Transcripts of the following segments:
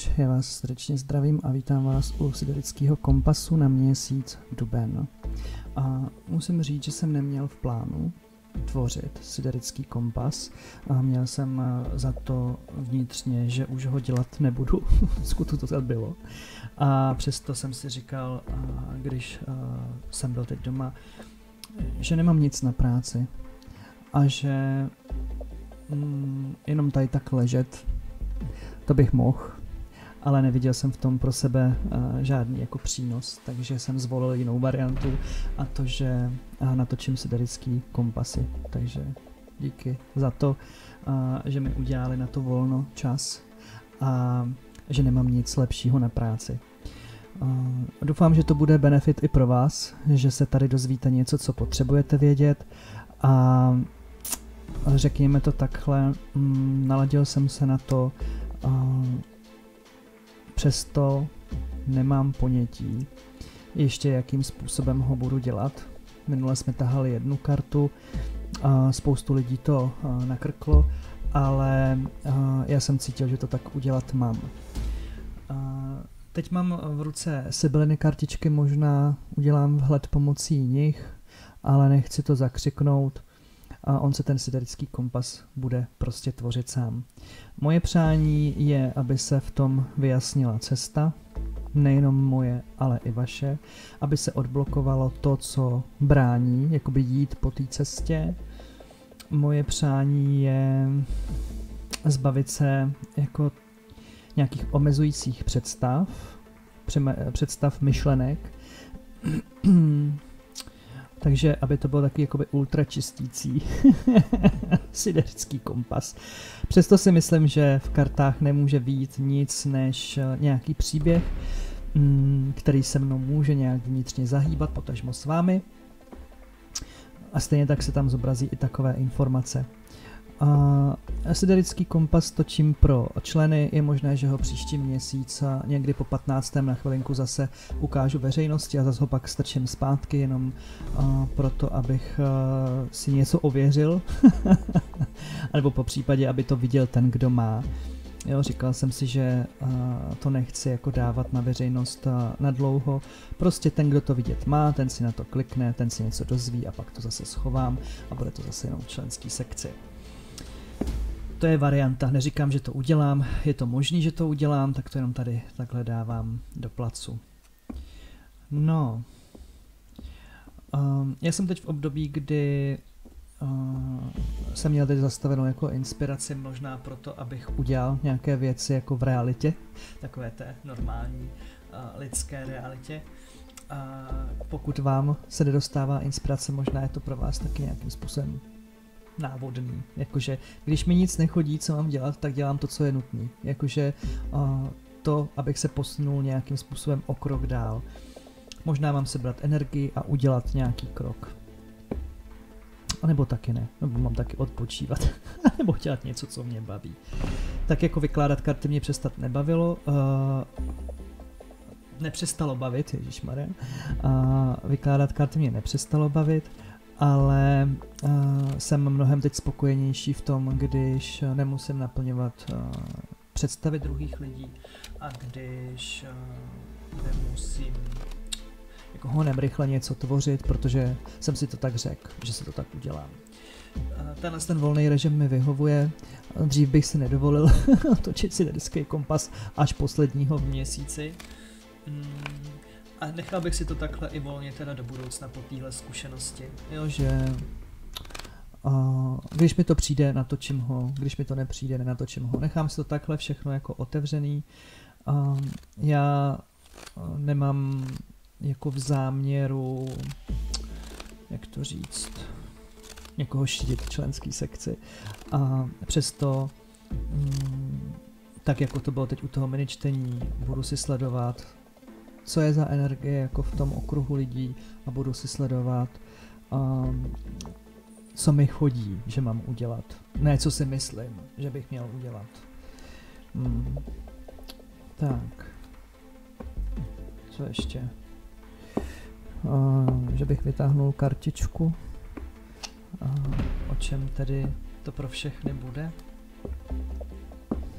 posluchač, já vás srdečně zdravím a vítám vás u Siderického kompasu na měsíc duben. A musím říct, že jsem neměl v plánu tvořit siderický kompas a měl jsem eh, za to vnitřně, že už ho dělat nebudu, skutu to tak bylo. A přesto jsem si říkal, když eh, jsem byl teď doma, že nemám nic na práci a že mm, jenom tady tak ležet to bych mohl, ale neviděl jsem v tom pro sebe uh, žádný jako přínos, takže jsem zvolil jinou variantu a to, že uh, natočím siderický kompasy. Takže díky za to, uh, že mi udělali na to volno čas a že nemám nic lepšího na práci. Doufám, že to bude benefit i pro vás, že se tady dozvíte něco, co potřebujete vědět a řekněme to takhle, mm, naladil jsem se na to, přesto nemám ponětí ještě jakým způsobem ho budu dělat. Minule jsme tahali jednu kartu, a spoustu lidí to nakrklo, ale já jsem cítil, že to tak udělat mám. Teď mám v ruce Sibyliny kartičky, možná udělám vhled pomocí nich, ale nechci to zakřiknout a on se ten siderický kompas bude prostě tvořit sám. Moje přání je, aby se v tom vyjasnila cesta, nejenom moje, ale i vaše, aby se odblokovalo to, co brání, jakoby jít po té cestě. Moje přání je zbavit se jako nějakých omezujících představ, představ myšlenek, takže aby to bylo taky jakoby ultra čistící siderický kompas. Přesto si myslím, že v kartách nemůže být nic než eh, nějaký příběh, mm, který se mnou může nějak vnitřně zahýbat, potažmo s vámi. A stejně tak se tam zobrazí i takové informace. A Siderický kompas točím pro členy, je možné, že ho příští měsíc někdy po 15. na chvilinku zase ukážu veřejnosti a zase ho pak strčím zpátky jenom uh, proto, abych uh, si něco ověřil, nebo po případě, aby to viděl ten, kdo má. Jo, říkal jsem si, že uh, to nechci jako dávat na veřejnost uh, na dlouho. Prostě ten, kdo to vidět má, ten si na to klikne, ten si něco dozví a pak to zase schovám a bude to zase jenom členský sekci to je varianta. Neříkám, že to udělám, je to možný, že to udělám, tak to jenom tady takhle dávám do placu. No, um, já jsem teď v období, kdy uh, jsem měl teď zastavenou jako inspiraci možná proto, abych udělal nějaké věci jako v realitě, takové té normální uh, lidské realitě. A pokud vám se nedostává inspirace, možná je to pro vás taky nějakým způsobem návodný. Jakože, když mi nic nechodí, co mám dělat, tak dělám to, co je nutné. Jakože uh, to, abych se posunul nějakým způsobem o krok dál. Možná mám sebrat energii a udělat nějaký krok. A nebo taky ne, nebo mám taky odpočívat, nebo dělat něco, co mě baví. Tak jako vykládat karty mě přestat nebavilo, uh, nepřestalo bavit, ježišmarja, uh, vykládat karty mě nepřestalo bavit, ale uh, jsem mnohem teď spokojenější v tom, když nemusím naplňovat uh, představy druhých lidí a když uh, nemusím jako honem rychle něco tvořit, protože jsem si to tak řekl, že se to tak udělám. Tenhle ten volný režim mi vyhovuje. Dřív bych si nedovolil točit si lidský kompas až posledního v měsíci. Mm, a nechal bych si to takhle i volně teda do budoucna po téhle zkušenosti. Jo, že uh, když mi to přijde, natočím ho, když mi to nepřijde, nenatočím ho. Nechám si to takhle všechno jako otevřený. Uh, já nemám jako v záměru, jak to říct, někoho šídit v členský sekci. A přesto, mm, tak jako to bylo teď u toho miničtení, budu si sledovat co je za energie jako v tom okruhu lidí a budu si sledovat, um, co mi chodí, že mám udělat. Ne, co si myslím, že bych měl udělat. Hmm. Tak. Co ještě? Uh, že bych vytáhnul kartičku. Uh, o čem tedy to pro všechny bude?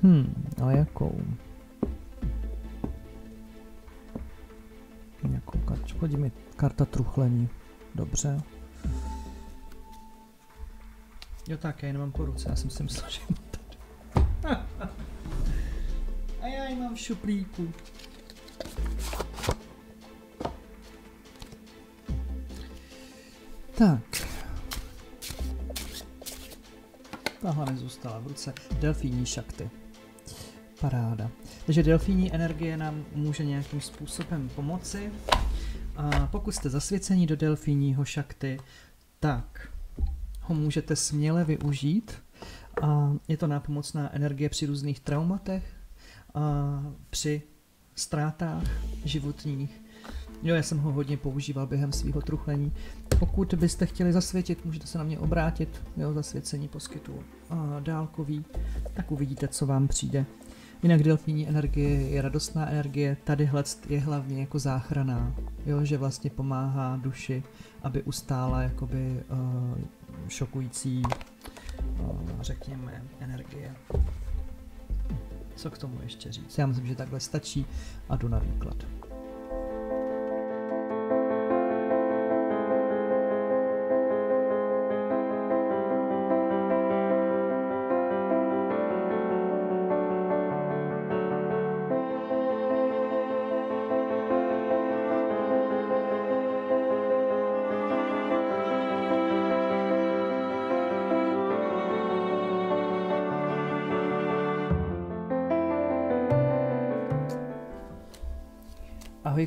Hmm, a jakou? Chodí mi karta truchlení. Dobře. Jo tak, já nemám po ruce, já jsem si myslel, že mám tady. A já ji mám v šuplíku. Tak. Tahle nezůstala v ruce. Delfíní šakty. Paráda. Takže delfíní energie nám může nějakým způsobem pomoci. A pokud jste zasvěcení do delfíního šakty, tak ho můžete směle využít. A je to nápomocná energie při různých traumatech, a při ztrátách životních. Jo, já jsem ho hodně používal během svého truchlení. Pokud byste chtěli zasvětit, můžete se na mě obrátit, jo, zasvěcení poskytu dálkový, tak uvidíte, co vám přijde. Jinak delfíní energie je radostná energie, tady je hlavně jako záchraná, jo, že vlastně pomáhá duši, aby ustála jakoby uh, šokující, uh, řekněme, energie. Co k tomu ještě říct? Já myslím, že takhle stačí a jdu na výklad.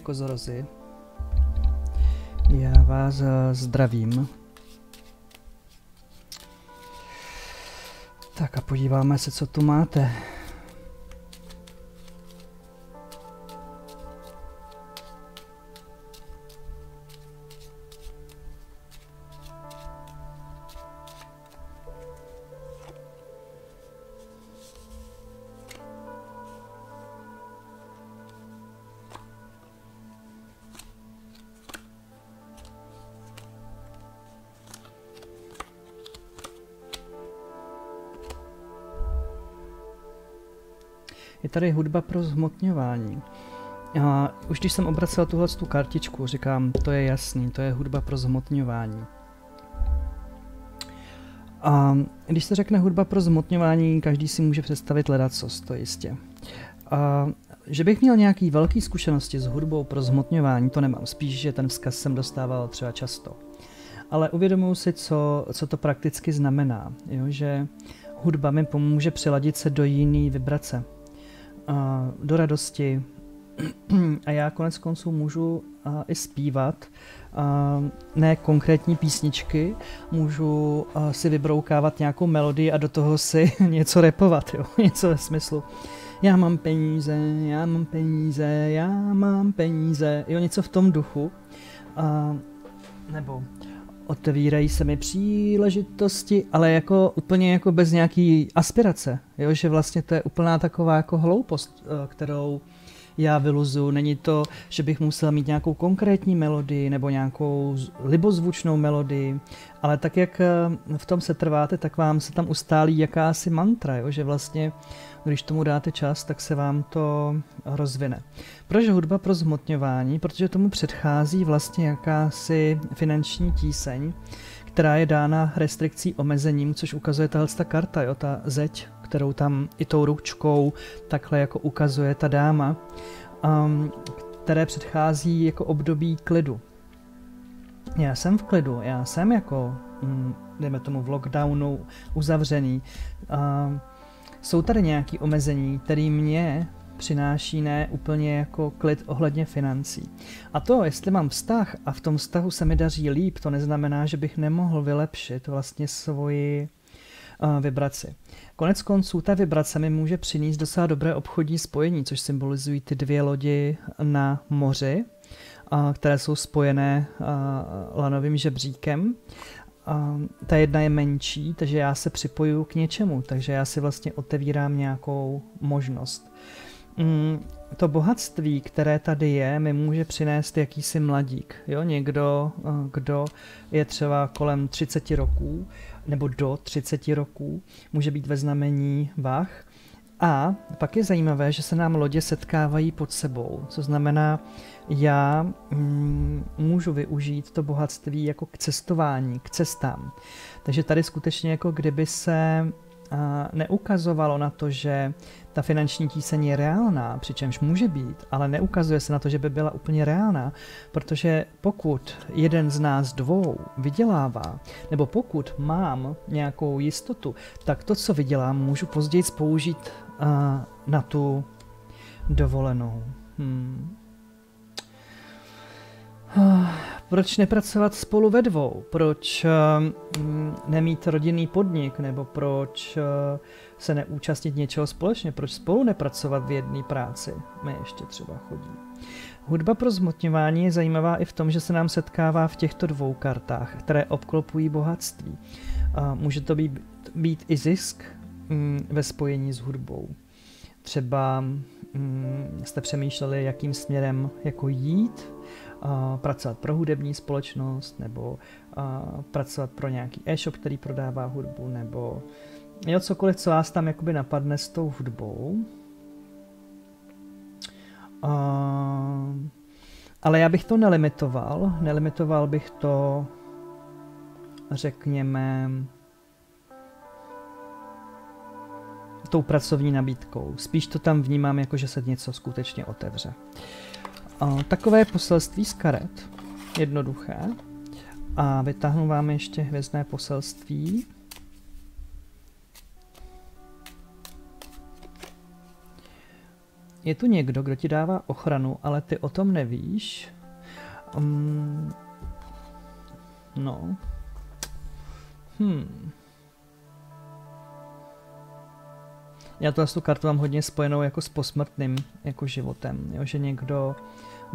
Kozorozy. Já vás eh, zdravím. Tak a podíváme se, co tu máte. Hudba pro zhmotňování. A už když jsem obracel tuhle tu kartičku, říkám, to je jasný, to je hudba pro zhmotňování. A když se řekne hudba pro zhmotňování, každý si může představit ledacos, to jistě. A že bych měl nějaký velký zkušenosti s hudbou pro zhmotňování, to nemám. Spíš, že ten vzkaz jsem dostával třeba často. Ale uvědomuji si, co, co to prakticky znamená. Jo? Že hudba mi pomůže přiladit se do jiný vibrace a do radosti. A já konec konců můžu a, i zpívat, a, ne konkrétní písničky, můžu a, si vybroukávat nějakou melodii a do toho si něco repovat, jo? něco ve smyslu. Já mám peníze, já mám peníze, já mám peníze, jo, něco v tom duchu. A, nebo otevírají se mi příležitosti, ale jako úplně jako bez nějaký aspirace, jo? že vlastně to je úplná taková jako hloupost, eh, kterou já vyluzu. Není to, že bych musel mít nějakou konkrétní melodii nebo nějakou libozvučnou melodii, ale tak, jak eh, v tom se trváte, tak vám se tam ustálí jakási mantra, jo? že vlastně když tomu dáte čas, tak se vám to rozvine. Proč hudba pro zhmotňování? Protože tomu předchází vlastně jakási finanční tíseň, která je dána restrikcí omezením, což ukazuje tahle ta karta, jo, ta zeď, kterou tam i tou ručkou takhle jako ukazuje ta dáma, um, které předchází jako období klidu. Já jsem v klidu, já jsem jako, um, dejme tomu, v lockdownu uzavřený. Um, jsou tady nějaké omezení, které mě přináší ne úplně jako klid ohledně financí. A to, jestli mám vztah a v tom vztahu se mi daří líp, to neznamená, že bych nemohl vylepšit vlastně svoji uh, vibraci. Konec konců ta vibrace mi může přinést docela dobré obchodní spojení, což symbolizují ty dvě lodi na moři, uh, které jsou spojené uh, lanovým žebříkem ta jedna je menší, takže já se připoju k něčemu, takže já si vlastně otevírám nějakou možnost. Mm, to bohatství, které tady je, mi může přinést jakýsi mladík. Jo? Někdo, eh, kdo je třeba kolem 30 roků nebo do 30 roků, může být ve znamení Vach A pak je zajímavé, že se nám lodě setkávají pod sebou, co znamená, já mm, můžu využít to bohatství jako k cestování, k cestám. Takže tady skutečně jako kdyby se neukazovalo na to, že ta finanční tíseň je reálná, přičemž může být, ale neukazuje se na to, že by byla úplně reálná, protože pokud jeden z nás dvou vydělává, nebo pokud mám nějakou jistotu, tak to, co vydělám, můžu později použít na tu dovolenou. Hmm. Proč nepracovat spolu ve dvou? Proč uh, nemít rodinný podnik? Nebo proč uh, se neúčastnit něčeho společně? Proč spolu nepracovat v jedné práci? My ještě třeba chodí. Hudba pro zmotňování je zajímavá i v tom, že se nám setkává v těchto dvou kartách, které obklopují bohatství. Může to být, být i zisk um, ve spojení s hudbou. Třeba um, jste přemýšleli, jakým směrem jako jít, pracovat pro hudební společnost, nebo pracovat pro nějaký e-shop, který prodává hudbu, nebo jo, cokoliv, co vás tam jakoby napadne s tou hudbou. Ale já bych to nelimitoval. Nelimitoval bych to, řekněme, tou pracovní nabídkou. Spíš to tam vnímám jako, že se něco skutečně otevře. Uh, takové poselství z karet. Jednoduché. A vytáhnu vám ještě hvězdné poselství. je tu někdo, kdo ti dává ochranu, ale ty o tom nevíš. Um, no. Hmm. Já to tu kartu mám hodně spojenou jako s posmrtným jako životem, jo? že někdo,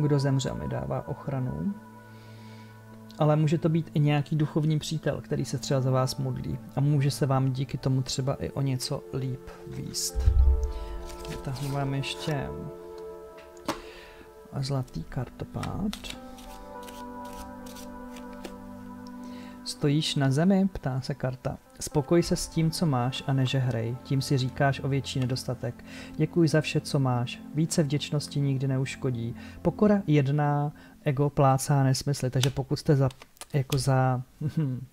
kdo zemřel, mi dává ochranu. Ale může to být i nějaký duchovní přítel, který se třeba za vás modlí a může se vám díky tomu třeba i o něco líp výst. Vytáhnu vám ještě zlatý kartopád. Stojíš na zemi? Ptá se karta. Spokoj se s tím, co máš a nežehrej, tím si říkáš o větší nedostatek. Děkuji za vše, co máš. Více vděčnosti nikdy neuškodí. Pokora jedná, ego plácá nesmysly, takže pokud jste za, jako za, hm,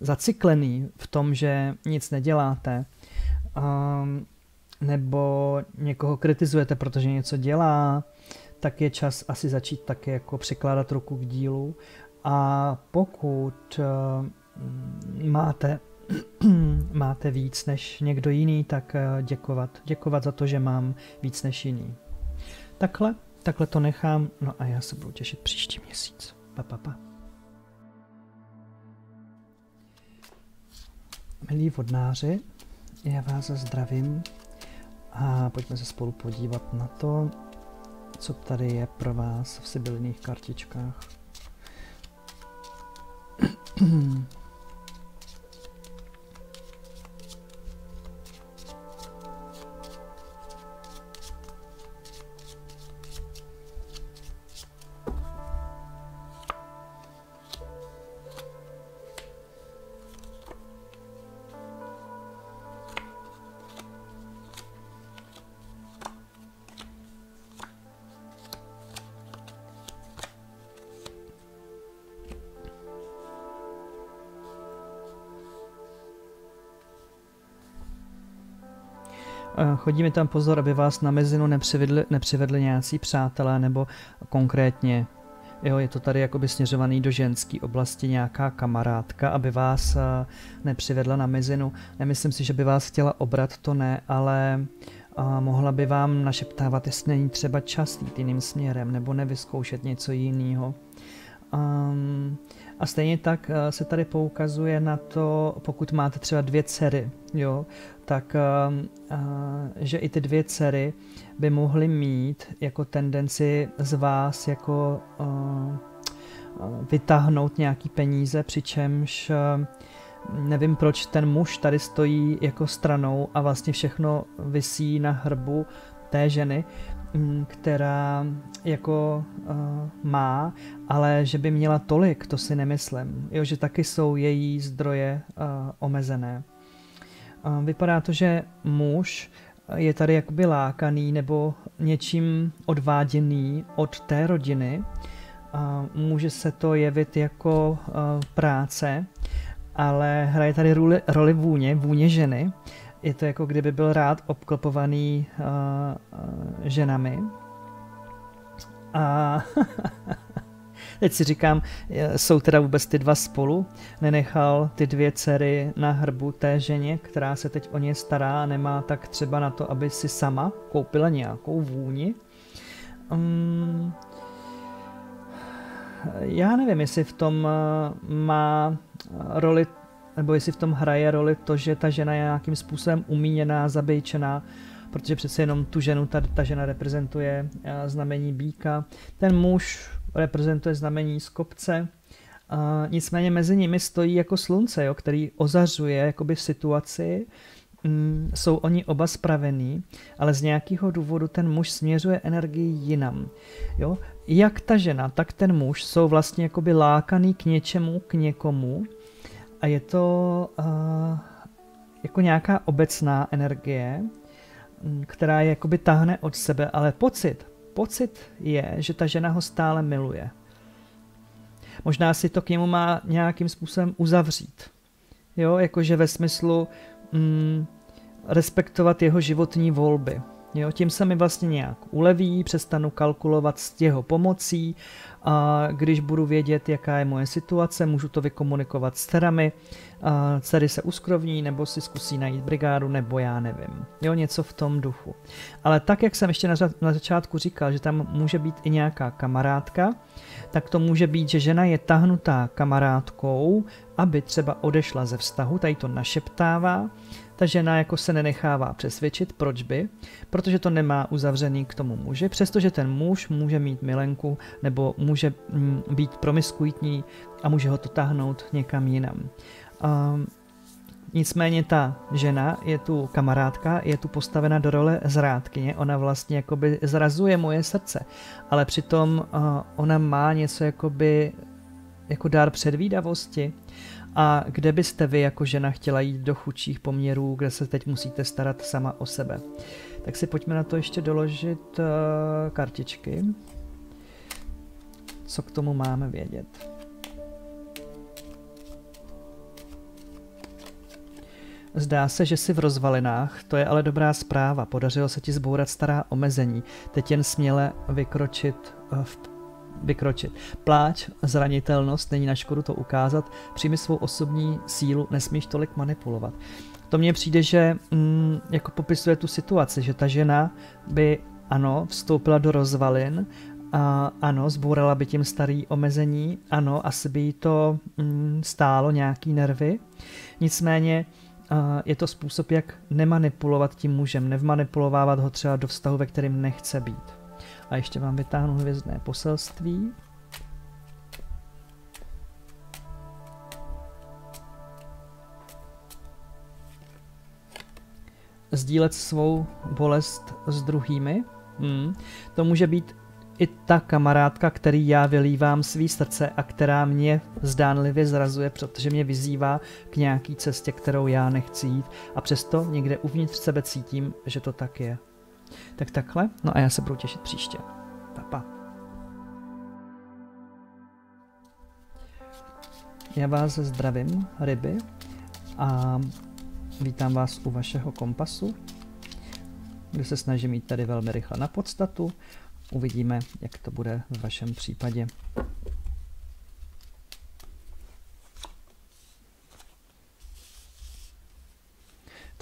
zaciklený v tom, že nic neděláte, um, nebo někoho kritizujete, protože něco dělá, tak je čas asi začít také jako přikládat ruku k dílu. A pokud uh, máte, máte víc než někdo jiný, tak uh, děkovat. Děkovat za to, že mám víc než jiný. Takhle, takhle to nechám, no a já se budu těšit příští měsíc. Pa, pa, pa. Milí vodnáři, já vás zdravím a pojďme se spolu podívat na to, co tady je pro vás v sibilných kartičkách. Mm-hmm. Chodí mi tam pozor, aby vás na mezinu nepřivedli, nepřivedli nějací přátelé nebo konkrétně Jo, je to tady jakoby směřovaný do ženské oblasti nějaká kamarádka, aby vás uh, nepřivedla na mezinu. Nemyslím si, že by vás chtěla obrat, to ne, ale uh, mohla by vám našeptávat, jestli není třeba čas jít jiným směrem nebo nevyzkoušet něco jiného. Um, a stejně tak uh, se tady poukazuje na to, pokud máte třeba dvě dcery, jo, tak uh, uh, že i ty dvě dcery by mohly mít jako tendenci z vás jako uh, vytáhnout nějaký peníze, přičemž uh, nevím proč ten muž tady stojí jako stranou a vlastně všechno visí na hrbu té ženy, která jako uh, má, ale že by měla tolik, to si nemyslím. Jo, že taky jsou její zdroje uh, omezené. Uh, vypadá to, že muž je tady jakoby lákaný nebo něčím odváděný od té rodiny. A může se to jevit jako práce, ale hraje tady roli, roli vůně, vůně ženy. Je to jako kdyby byl rád obklopovaný uh, uh, ženami. A teď si říkám, jsou teda vůbec ty dva spolu? Nenechal ty dvě dcery na hrbu té ženě, která se teď o ně stará a nemá tak třeba na to, aby si sama koupila nějakou vůni? Um, já nevím, jestli v tom má roli, nebo jestli v tom hraje roli to, že ta žena je nějakým způsobem umíněná, zabejčená, protože přece jenom tu ženu, ta, ta žena reprezentuje eh, znamení býka, ten muž reprezentuje znamení z kopce, a nicméně mezi nimi stojí jako slunce, jo, který ozařuje jakoby situaci, mm, jsou oni oba spravený, ale z nějakého důvodu ten muž směřuje energii jinam. Jo? Jak ta žena, tak ten muž jsou vlastně jakoby lákaný k něčemu, k někomu a je to uh, jako nějaká obecná energie, mm, která je jakoby tahne od sebe, ale pocit, pocit je, že ta žena ho stále miluje. Možná si to k němu má nějakým způsobem uzavřít. Jo, jakože ve smyslu mm, respektovat jeho životní volby. Jo, tím se mi vlastně nějak uleví, přestanu kalkulovat s jeho pomocí a když budu vědět, jaká je moje situace, můžu to vykomunikovat s dcerami, a dcery se uskrovní nebo si zkusí najít brigádu, nebo já nevím. Jo, něco v tom duchu. Ale tak, jak jsem ještě na, na začátku říkal, že tam může být i nějaká kamarádka, tak to může být, že žena je tahnutá kamarádkou, aby třeba odešla ze vztahu, tady to našeptává, ta žena jako se nenechává přesvědčit, proč by, protože to nemá uzavřený k tomu muži, přestože ten muž může mít milenku nebo může mm, být promiskuitní a může ho to tahnout někam jinam. Um, Nicméně ta žena je tu kamarádka, je tu postavena do role zrádkyně, ona vlastně jakoby zrazuje moje srdce, ale přitom uh, ona má něco jakoby jako dár předvídavosti a kde byste vy jako žena chtěla jít do chudších poměrů, kde se teď musíte starat sama o sebe. Tak si pojďme na to ještě doložit uh, kartičky. Co k tomu máme vědět? Zdá se, že jsi v rozvalinách, to je ale dobrá zpráva. Podařilo se ti zbourat stará omezení. Teď jen směle vykročit eh, v vykročit. Pláč, zranitelnost, není na škodu to ukázat, přijmi svou osobní sílu, nesmíš tolik manipulovat. To mně přijde, že mm, jako popisuje tu situaci, že ta žena by ano, vstoupila do rozvalin, a ano, zbourala by tím starý omezení, ano, asi by jí to mm, stálo nějaký nervy, nicméně je to způsob, jak nemanipulovat tím mužem, nevmanipulovávat ho třeba do vztahu, ve kterém nechce být. A ještě vám vytáhnu hvězdné poselství. Sdílet svou bolest s druhými. Hmm. To může být i ta kamarádka, který já vylívám svý srdce a která mě zdánlivě zrazuje, protože mě vyzývá k nějaký cestě, kterou já nechci jít a přesto někde uvnitř sebe cítím, že to tak je. Tak takhle, no a já se budu těšit příště. Papa. Já vás zdravím, ryby, a vítám vás u vašeho kompasu, kde se snažím jít tady velmi rychle na podstatu. Uvidíme, jak to bude v vašem případě.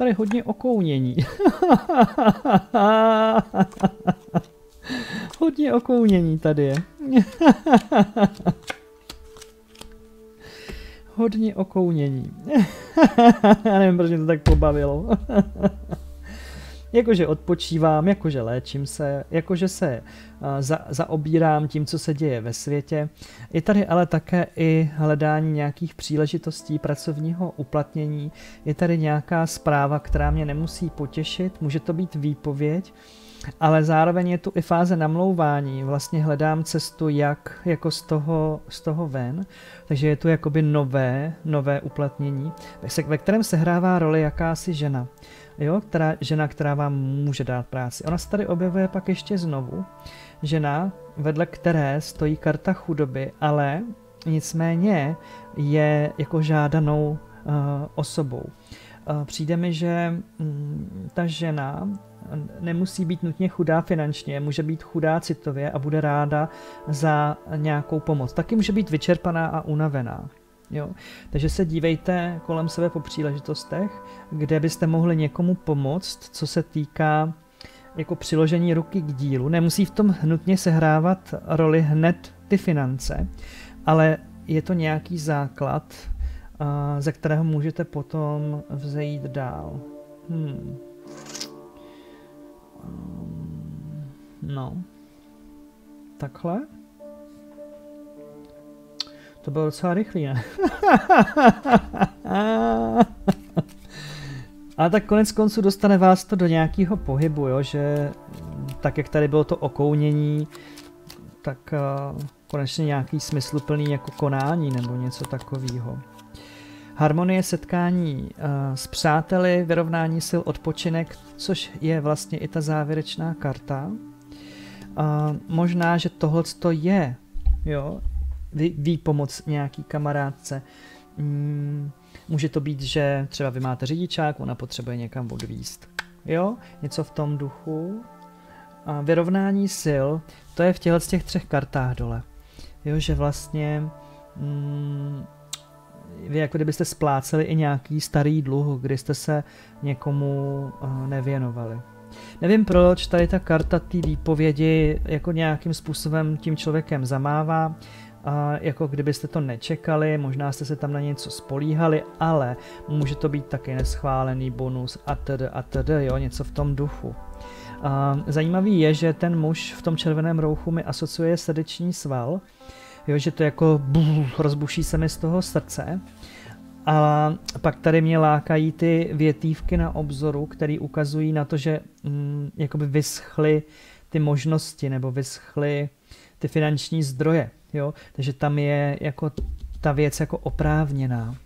Tady hodně okounění. hodně okounění tady je. hodně okounění. Já nevím, proč mě to tak pobavilo. Jakože odpočívám, jakože léčím se, jakože se za, zaobírám tím, co se děje ve světě. Je tady ale také i hledání nějakých příležitostí pracovního uplatnění. Je tady nějaká zpráva, která mě nemusí potěšit, může to být výpověď, ale zároveň je tu i fáze namlouvání. Vlastně hledám cestu, jak jako z toho, z toho ven. Takže je tu jakoby nové, nové uplatnění, ve kterém se hrává roli jakási žena jo, která, žena, která vám může dát práci. Ona se tady objevuje pak ještě znovu, žena, vedle které stojí karta chudoby, ale nicméně je jako žádanou uh, osobou. Uh, přijde mi, že um, ta žena nemusí být nutně chudá finančně, může být chudá citově a bude ráda za nějakou pomoc. Taky může být vyčerpaná a unavená. Jo? Takže se dívejte kolem sebe po příležitostech, kde byste mohli někomu pomoct, co se týká jako přiložení ruky k dílu. Nemusí v tom nutně sehrávat roli hned ty finance, ale je to nějaký základ, ze kterého můžete potom vzejít dál. Hmm. No. Takhle? To bylo docela rychlý, ne? Ale tak konec konců dostane vás to do nějakého pohybu, jo? že tak jak tady bylo to okounění, tak uh, konečně nějaký smysluplný jako konání nebo něco takového. Harmonie setkání uh, s přáteli, vyrovnání sil, odpočinek, což je vlastně i ta závěrečná karta. Uh, možná, že tohle je jo, výpomoc nějaký kamarádce. Mm, může to být, že třeba vy máte řidičák, ona potřebuje někam odvíst. Jo, něco v tom duchu. A vyrovnání sil, to je v těchto těch třech kartách dole. Jo, že vlastně mm, vy jako kdybyste spláceli i nějaký starý dluh, kdy jste se někomu uh, nevěnovali. Nevím proč tady ta karta té výpovědi jako nějakým způsobem tím člověkem zamává, a jako kdybyste to nečekali, možná jste se tam na něco spolíhali, ale může to být taky neschválený bonus a td. a td. jo, něco v tom duchu. A zajímavý je, že ten muž v tom červeném rouchu mi asociuje srdeční sval, jo, že to jako buf, rozbuší se mi z toho srdce. A pak tady mě lákají ty větívky na obzoru, které ukazují na to, že mm, vyschly ty možnosti nebo vyschly ty finanční zdroje. Jo? Takže tam je jako ta věc jako oprávněná.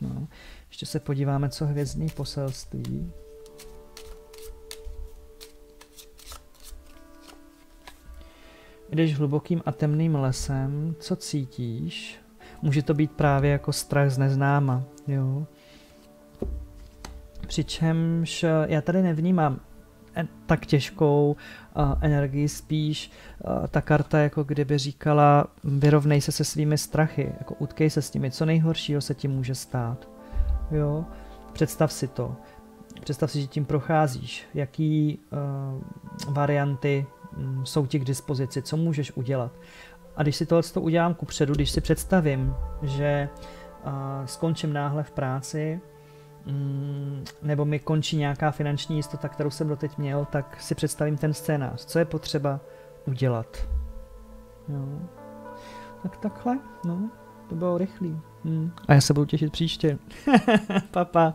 No. Ještě se podíváme, co hvězdní poselství. Jdeš hlubokým a temným lesem, co cítíš? Může to být právě jako strach z neznáma, jo? Přičemž já tady nevnímám tak těžkou uh, energii, spíš uh, ta karta jako kdyby říkala vyrovnej se se svými strachy, jako utkej se s nimi, co nejhoršího se ti může stát. Jo? Představ si to. Představ si, že tím procházíš, jaký uh, varianty um, jsou ti k dispozici, co můžeš udělat. A když si tohle udělám ku předu, když si představím, že uh, skončím náhle v práci, Mm, nebo mi končí nějaká finanční jistota, kterou jsem doteď měl, tak si představím ten scénář. Co je potřeba udělat? Jo. Tak takhle, no, to bylo rychlý. Hmm. A já se budu těšit příště. Papa.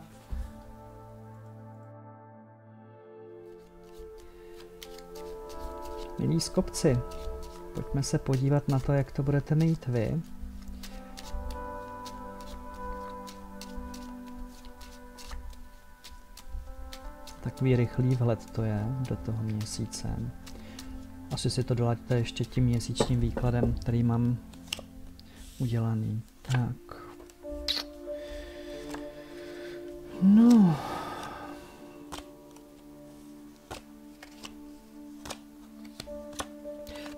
Milí skopci, pojďme se podívat na to, jak to budete mít vy. Takový rychlý vhled to je do toho měsíce. Asi si to dolaďte ještě tím měsíčním výkladem, který mám udělaný. Tak. No.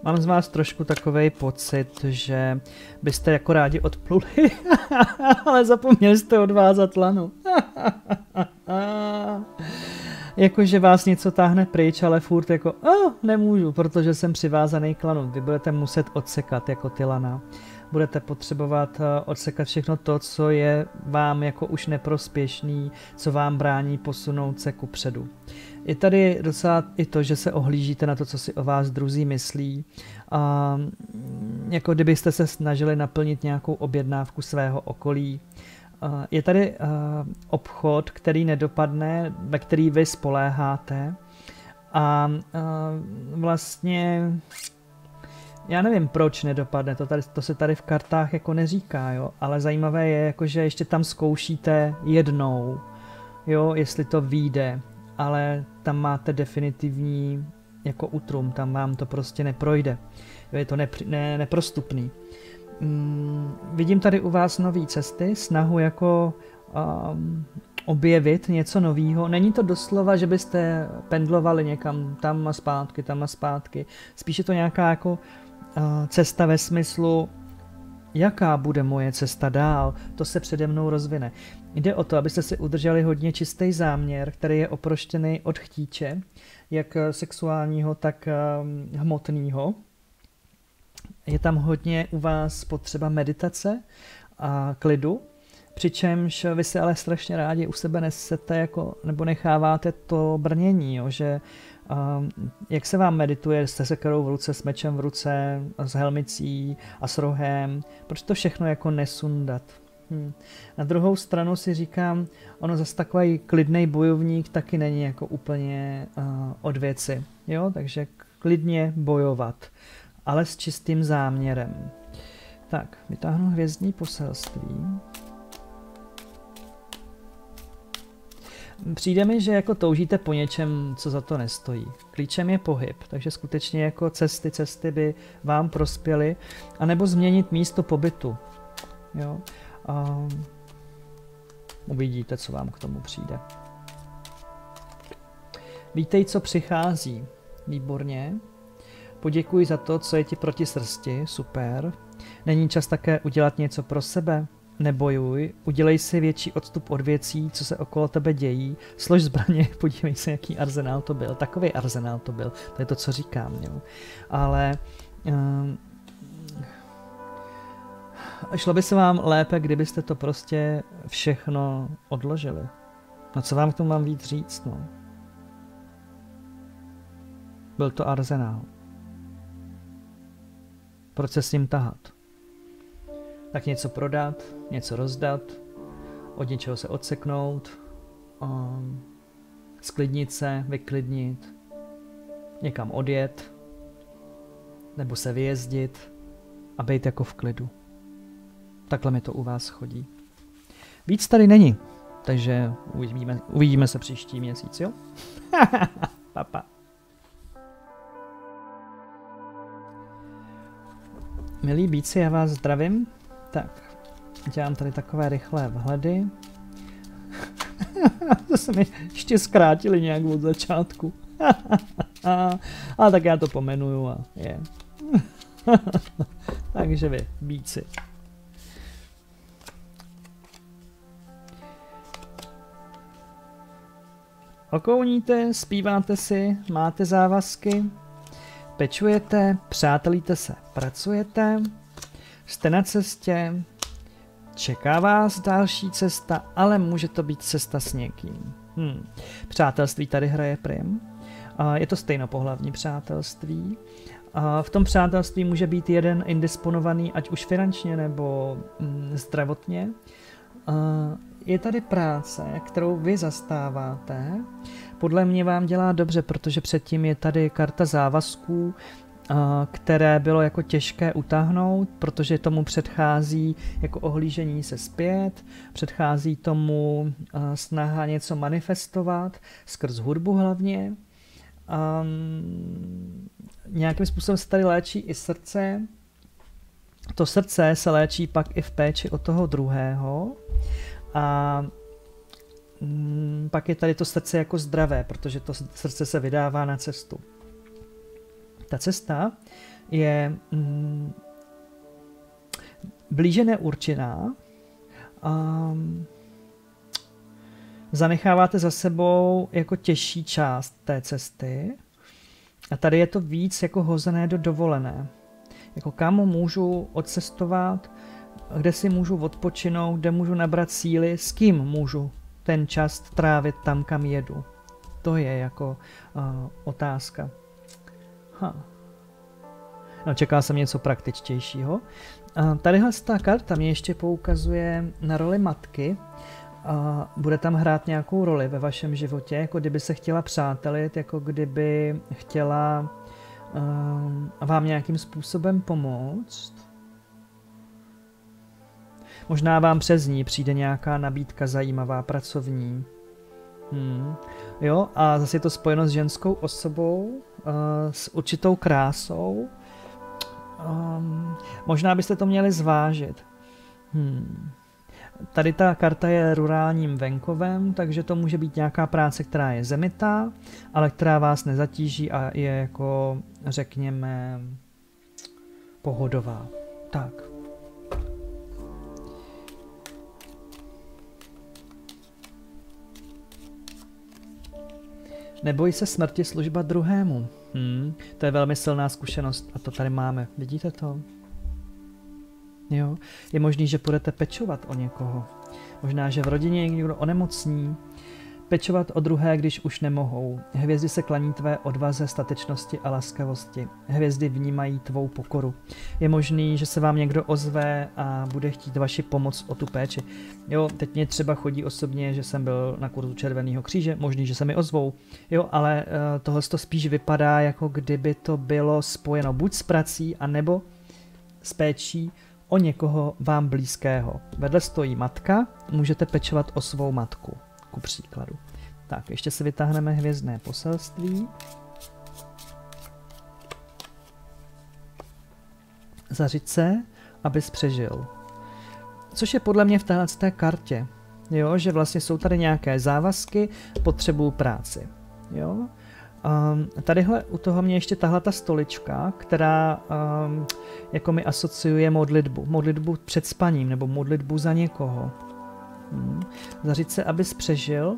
Mám z vás trošku takový pocit, že byste jako rádi odpluli, ale zapomněli jste odvázat lanu. jakože vás něco táhne pryč, ale furt jako, oh, nemůžu, protože jsem přivázaný k lanu. Vy budete muset odsekat jako ty lana. Budete potřebovat eh, odsekat všechno to, co je vám jako už neprospěšný, co vám brání posunout se ku předu. Je tady docela i to, že se ohlížíte na to, co si o vás druzí myslí. A jako kdybyste se snažili naplnit nějakou objednávku svého okolí, je tady uh, obchod, který nedopadne, ve který vy spoléháte. A uh, vlastně já nevím, proč nedopadne, to, tady, to se tady v kartách jako neříká, jo, ale zajímavé je, jako, že ještě tam zkoušíte jednou jo, jestli to vyjde, ale tam máte definitivní jako utrum, tam vám to prostě neprojde. Jo, je to nepr- ne, neprostupný. Mm, vidím tady u vás nové cesty, snahu jako um, objevit něco nového. Není to doslova, že byste pendlovali někam tam a zpátky, tam a zpátky. Spíše to nějaká jako uh, cesta ve smyslu, jaká bude moje cesta dál, to se přede mnou rozvine. Jde o to, abyste si udrželi hodně čistý záměr, který je oproštěný od chtíče, jak sexuálního, tak um, hmotného. Je tam hodně u vás potřeba meditace a klidu, přičemž vy se ale strašně rádi u sebe nesete jako, nebo necháváte to brnění, jo, že um, jak se vám medituje se sekerou v ruce, s mečem v ruce, s helmicí a s rohem, proč to všechno jako nesundat? Hmm. Na druhou stranu si říkám, ono zase takový klidný bojovník taky není jako úplně uh, od věci, jo, takže klidně bojovat, ale s čistým záměrem. Tak, vytáhnu hvězdní poselství. Přijde mi, že jako toužíte po něčem, co za to nestojí. Klíčem je pohyb, takže skutečně jako cesty, cesty by vám prospěly, anebo změnit místo pobytu. Jo? A uvidíte, co vám k tomu přijde. Vítej, co přichází. Výborně. Poděkuji za to, co je ti proti srsti. Super. Není čas také udělat něco pro sebe? Nebojuj, udělej si větší odstup od věcí, co se okolo tebe dějí, slož zbraně, podívej se, jaký arzenál to byl. Takový arzenál to byl, to je to, co říkám. Jo. Ale um, šlo by se vám lépe, kdybyste to prostě všechno odložili. No co vám k tomu mám víc říct, no? Byl to arzenál. Proč se s ním tahat? Tak něco prodat, něco rozdat, od něčeho se odseknout, um, sklidnit se, vyklidnit, někam odjet, nebo se vyjezdit a být jako v klidu. Takhle mi to u vás chodí. Víc tady není, takže uvidíme, uvidíme se příští měsíc, jo? Papa. Milí bíci, já vás zdravím. Tak, dělám tady takové rychlé vhledy. to se mi ještě zkrátili nějak od začátku. Ale tak já to pomenuju a je. Takže vy, bíci. Okouníte, zpíváte si, máte závazky, pečujete, přátelíte se, pracujete, jste na cestě, čeká vás další cesta, ale může to být cesta s někým. Hmm. Přátelství tady hraje prim. Je to stejnopohlavní přátelství. V tom přátelství může být jeden indisponovaný, ať už finančně nebo mm, zdravotně. Je tady práce, kterou vy zastáváte. Podle mě vám dělá dobře, protože předtím je tady karta závazků, které bylo jako těžké utáhnout, protože tomu předchází jako ohlížení se zpět, předchází tomu snaha něco manifestovat, skrz hudbu hlavně. Um, nějakým způsobem se tady léčí i srdce. To srdce se léčí pak i v péči od toho druhého. A mm, pak je tady to srdce jako zdravé, protože to srdce se vydává na cestu. Ta cesta je mm, blíže neurčená. Um, zanecháváte za sebou jako těžší část té cesty. A tady je to víc jako hozené do dovolené. Jako kam můžu odcestovat, kde si můžu odpočinout, kde můžu nabrat síly, s kým můžu ten čas trávit tam, kam jedu. To je jako uh, otázka. Ha. No, čekal jsem něco praktičtějšího. Uh, tadyhle ta karta mě ještě poukazuje na roli matky. Uh, bude tam hrát nějakou roli ve vašem životě, jako kdyby se chtěla přátelit, jako kdyby chtěla uh, vám nějakým způsobem pomoct. Možná vám přes ní přijde nějaká nabídka zajímavá pracovní. Hmm. Jo, a zase je to spojeno s ženskou osobou, uh, s určitou krásou. Um, možná byste to měli zvážit. Hmm. Tady ta karta je rurálním venkovem, takže to může být nějaká práce, která je zemitá, ale která vás nezatíží a je jako, řekněme, pohodová. Tak. Neboj se smrti služba druhému. Hmm, to je velmi silná zkušenost a to tady máme. Vidíte to? Jo? Je možný, že budete pečovat o někoho. Možná, že v rodině někdo onemocní. Pečovat o druhé, když už nemohou. Hvězdy se klaní tvé odvaze, statečnosti a laskavosti. Hvězdy vnímají tvou pokoru. Je možný, že se vám někdo ozve a bude chtít vaši pomoc o tu péči. Jo, teď mě třeba chodí osobně, že jsem byl na kurzu Červeného kříže, možný, že se mi ozvou. Jo, ale uh, tohle to spíš vypadá, jako kdyby to bylo spojeno buď s prací, anebo s péčí o někoho vám blízkého. Vedle stojí matka, můžete pečovat o svou matku, ku příkladu. Tak, ještě si vytáhneme hvězdné poselství. Zařiď se, abys přežil. Což je podle mě v téhle té kartě. Jo, že vlastně jsou tady nějaké závazky, potřebuju práci. Jo, Um, tadyhle u toho mě ještě tahle ta stolička, která um, jako mi asociuje modlitbu. Modlitbu před spaním nebo modlitbu za někoho. Zařít se, abys přežil.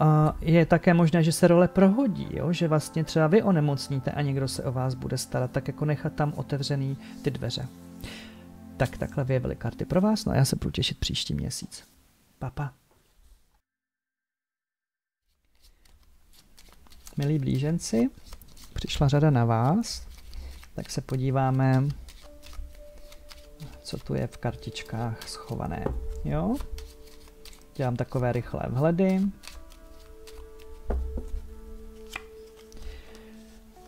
A je také možné, že se role prohodí, jo? že vlastně třeba vy onemocníte a někdo se o vás bude starat, tak jako nechat tam otevřený ty dveře. Tak takhle vyjevily karty pro vás, no a já se budu těšit příští měsíc. Papa. Milí blíženci, přišla řada na vás, tak se podíváme, co tu je v kartičkách schované. Jo? Dělám takové rychlé vhledy.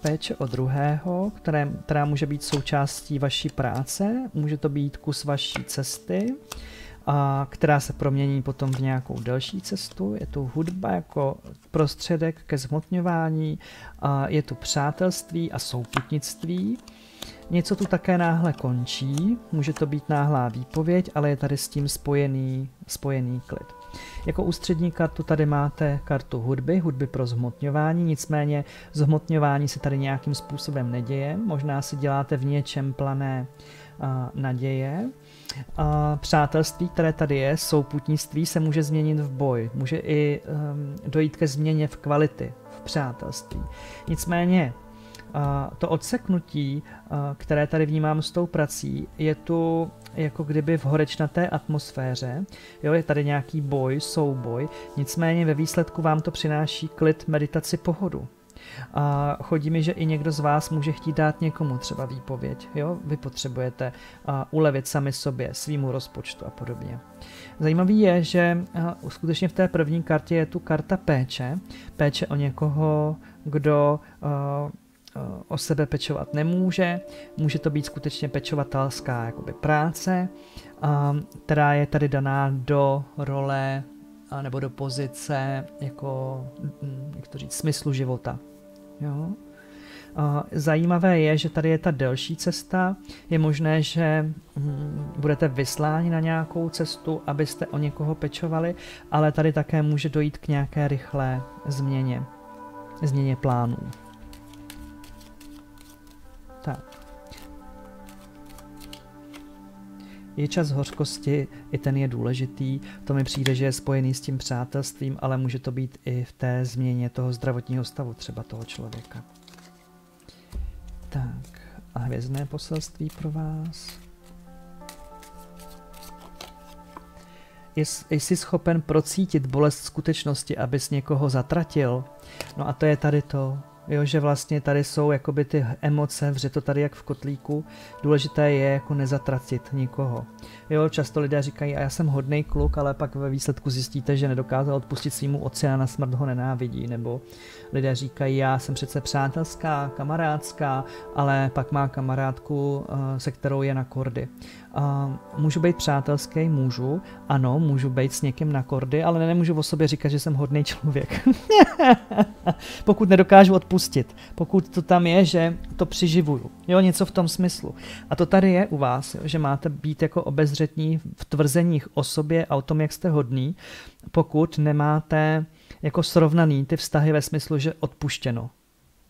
Péče o druhého, které, která může být součástí vaší práce, může to být kus vaší cesty, a která se promění potom v nějakou delší cestu. Je tu hudba jako prostředek ke zmotňování, a je tu přátelství a souputnictví. Něco tu také náhle končí, může to být náhlá výpověď, ale je tady s tím spojený, spojený klid. Jako ústřední kartu tady máte kartu hudby, hudby pro zhmotňování, nicméně zhmotňování se tady nějakým způsobem neděje, možná si děláte v něčem plané a, naděje, a přátelství, které tady je, souputnictví, se může změnit v boj. Může i um, dojít ke změně v kvality, v přátelství. Nicméně, to odseknutí, které tady vnímám s tou prací, je tu jako kdyby v horečnaté atmosféře. Jo, je tady nějaký boj, souboj, nicméně ve výsledku vám to přináší klid, meditaci, pohodu. A chodí mi, že i někdo z vás může chtít dát někomu třeba výpověď. Jo? Vy potřebujete ulevit sami sobě, svýmu rozpočtu a podobně. Zajímavý je, že skutečně v té první kartě je tu karta péče. Péče o někoho, kdo o sebe pečovat nemůže. Může to být skutečně pečovatelská jakoby práce, která je tady daná do role nebo do pozice jako, mm, jak to říct, smyslu života. Jo? Zajímavé je, že tady je ta delší cesta. Je možné, že hm, budete vysláni na nějakou cestu, abyste o někoho pečovali, ale tady také může dojít k nějaké rychlé změně, změně plánů. Tak. Je čas hořkosti, i ten je důležitý. To mi přijde, že je spojený s tím přátelstvím, ale může to být i v té změně toho zdravotního stavu třeba toho člověka. Tak, a hvězdné poselství pro vás. Jsi schopen procítit bolest skutečnosti, abys někoho zatratil? No a to je tady to. Jo, že vlastně tady jsou jakoby ty emoce, vře to tady jak v kotlíku. Důležité je jako nezatratit nikoho. Jo, často lidé říkají, a já jsem hodný kluk, ale pak ve výsledku zjistíte, že nedokázal odpustit svýmu otci a na smrt ho nenávidí. Nebo lidé říkají, já jsem přece přátelská, kamarádská, ale pak má kamarádku, eh, se kterou je na kordy. Uh, můžu být přátelský, můžu, ano, můžu být s někým na kordy, ale nemůžu o sobě říkat, že jsem hodný člověk. pokud nedokážu odpustit, pokud to tam je, že to přiživuju, jo, něco v tom smyslu. A to tady je u vás, jo, že máte být jako obezřetní v tvrzeních o sobě a o tom, jak jste hodný, pokud nemáte jako srovnaný ty vztahy ve smyslu, že odpuštěno.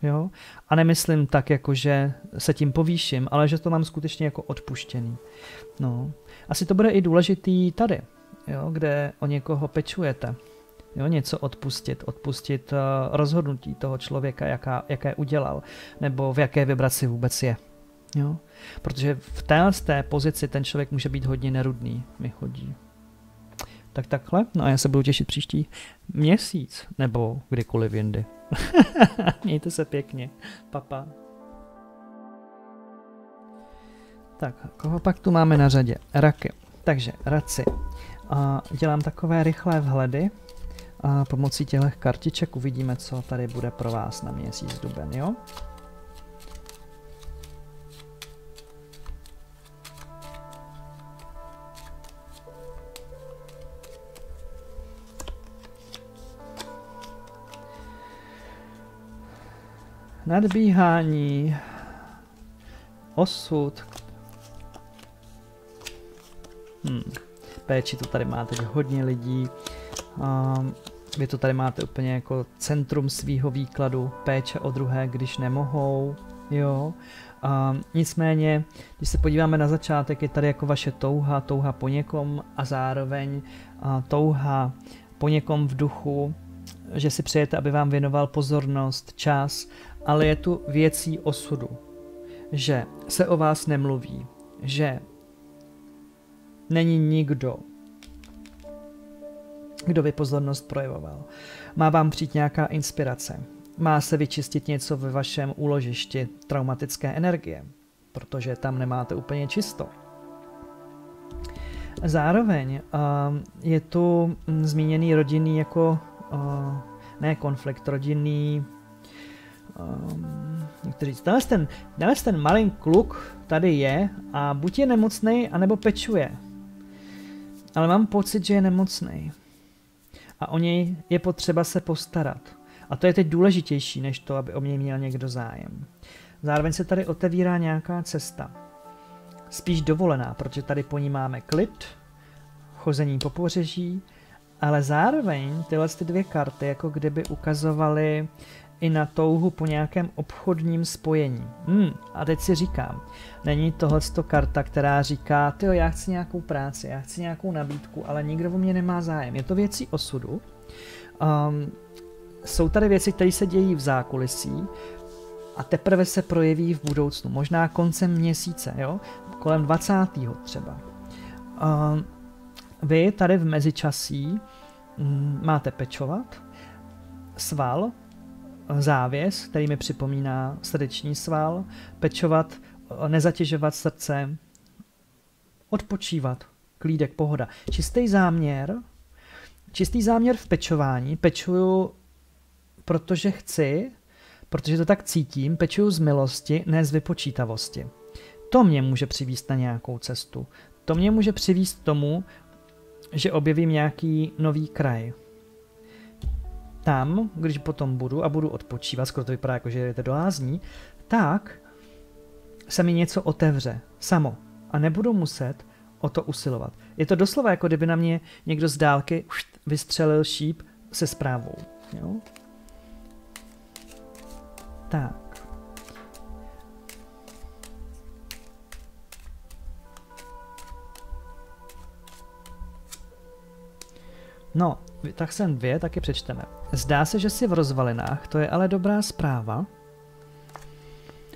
Jo? A nemyslím tak, jako že se tím povýším, ale že to mám skutečně jako odpuštěný. No. Asi to bude i důležitý tady, jo? kde o někoho pečujete. Jo, něco odpustit, odpustit uh, rozhodnutí toho člověka, jaká, jaké udělal, nebo v jaké vibraci vůbec je. Jo? Protože v téhle té pozici ten člověk může být hodně nerudný, mi chodí. Tak takhle, no a já se budu těšit příští měsíc, nebo kdykoliv jindy. Mějte se pěkně. Papa. Tak, koho pak tu máme na řadě? Raky. Takže, raci. A dělám takové rychlé vhledy. A pomocí těchto kartiček uvidíme, co tady bude pro vás na měsíc duben, jo? Nadbíhání, osud. Hmm. Péči to tady máte hodně lidí. Um, vy to tady máte úplně jako centrum svýho výkladu, péče o druhé, když nemohou, jo. Um, nicméně, když se podíváme na začátek, je tady jako vaše touha, touha po někom a zároveň uh, touha po někom v duchu, že si přejete, aby vám věnoval pozornost, čas ale je tu věcí osudu, že se o vás nemluví, že není nikdo, kdo by pozornost projevoval. Má vám přijít nějaká inspirace, má se vyčistit něco ve vašem úložišti traumatické energie, protože tam nemáte úplně čisto. Zároveň uh, je tu zmíněný rodinný jako, uh, ne konflikt, rodinný um, někteří říct, tenhle ten, tenhle ten malý kluk tady je a buď je nemocný, anebo pečuje. Ale mám pocit, že je nemocný. A o něj je potřeba se postarat. A to je teď důležitější, než to, aby o mě měl někdo zájem. Zároveň se tady otevírá nějaká cesta. Spíš dovolená, protože tady po ní máme klid, chození po pobřeží, ale zároveň tyhle ty dvě karty jako kdyby ukazovaly i na touhu po nějakém obchodním spojení. Hmm, a teď si říkám, není tohle karta, která říká, ty já chci nějakou práci, já chci nějakou nabídku, ale nikdo o mě nemá zájem. Je to věcí osudu. Um, jsou tady věci, které se dějí v zákulisí a teprve se projeví v budoucnu, možná koncem měsíce, jo? kolem 20. třeba. Um, vy tady v mezičasí um, máte pečovat, sval, závěs, který mi připomíná srdeční sval, pečovat, nezatěžovat srdce, odpočívat, klídek, pohoda. Čistý záměr, čistý záměr v pečování, pečuju, protože chci, protože to tak cítím, pečuju z milosti, ne z vypočítavosti. To mě může přivíst na nějakou cestu. To mě může přivíst tomu, že objevím nějaký nový kraj, tam, když potom budu a budu odpočívat, skoro to vypadá jako, že jdete do lázní, tak se mi něco otevře samo a nebudu muset o to usilovat. Je to doslova jako kdyby na mě někdo z dálky vystřelil šíp se zprávou. Jo? Tak. No, tak jsem dvě, taky přečteme. Zdá se, že jsi v rozvalinách, to je ale dobrá zpráva.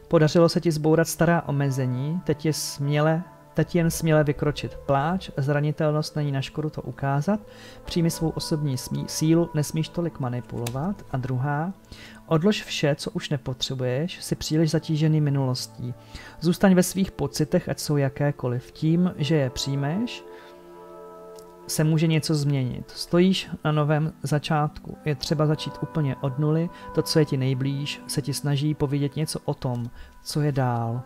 Podařilo se ti zbourat stará omezení, teď je směle Teď jen směle vykročit. Pláč, zranitelnost není na škodu to ukázat, přijmi svou osobní smí, sílu, nesmíš tolik manipulovat. A druhá, odlož vše, co už nepotřebuješ, si příliš zatížený minulostí. Zůstaň ve svých pocitech, ať jsou jakékoliv. Tím, že je přijmeš, se může něco změnit. Stojíš na novém začátku, je třeba začít úplně od nuly, to, co je ti nejblíž, se ti snaží povědět něco o tom, co je dál.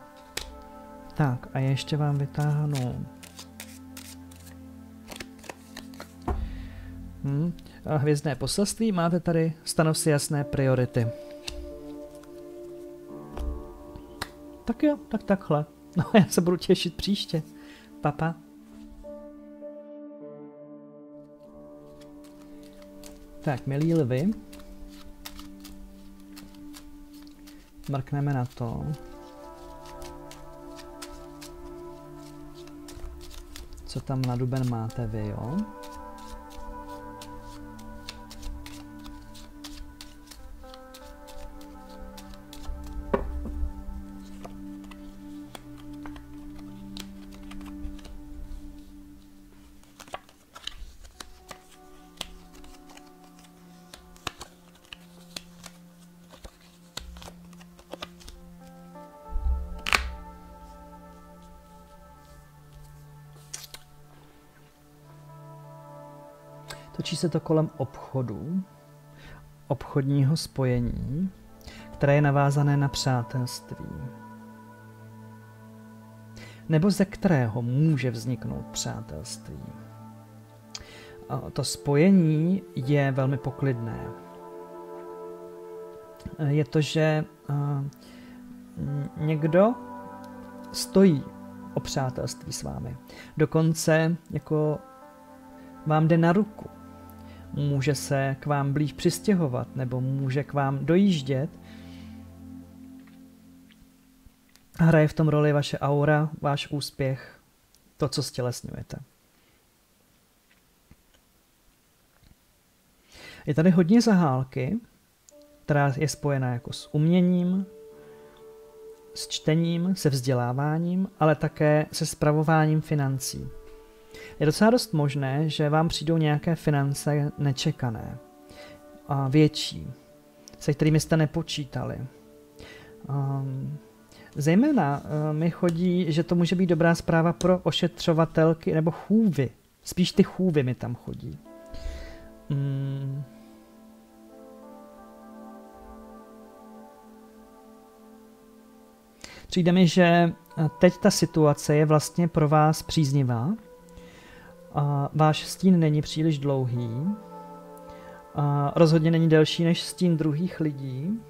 Tak a ještě vám vytáhnu. A hvězdné poselství máte tady, stanov si jasné priority. Tak jo, tak takhle. No já se budu těšit příště. Papa. Tak, milí lvy. Mrkneme na to. Co tam na duben máte vy, jo? Se to kolem obchodu, obchodního spojení, které je navázané na přátelství. Nebo ze kterého může vzniknout přátelství. To spojení je velmi poklidné. Je to, že někdo stojí o přátelství s vámi. Dokonce jako vám jde na ruku může se k vám blíž přistěhovat nebo může k vám dojíždět. Hraje v tom roli vaše aura, váš úspěch, to, co stělesňujete. Je tady hodně zahálky, která je spojená jako s uměním, s čtením, se vzděláváním, ale také se spravováním financí. Je docela dost možné, že vám přijdou nějaké finance nečekané a větší, se kterými jste nepočítali. Um, zejména uh, mi chodí, že to může být dobrá zpráva pro ošetřovatelky nebo chůvy. Spíš ty chůvy mi tam chodí. Um, Přijde mi, že teď ta situace je vlastně pro vás příznivá, a váš stín není příliš dlouhý, a rozhodně není delší než stín druhých lidí.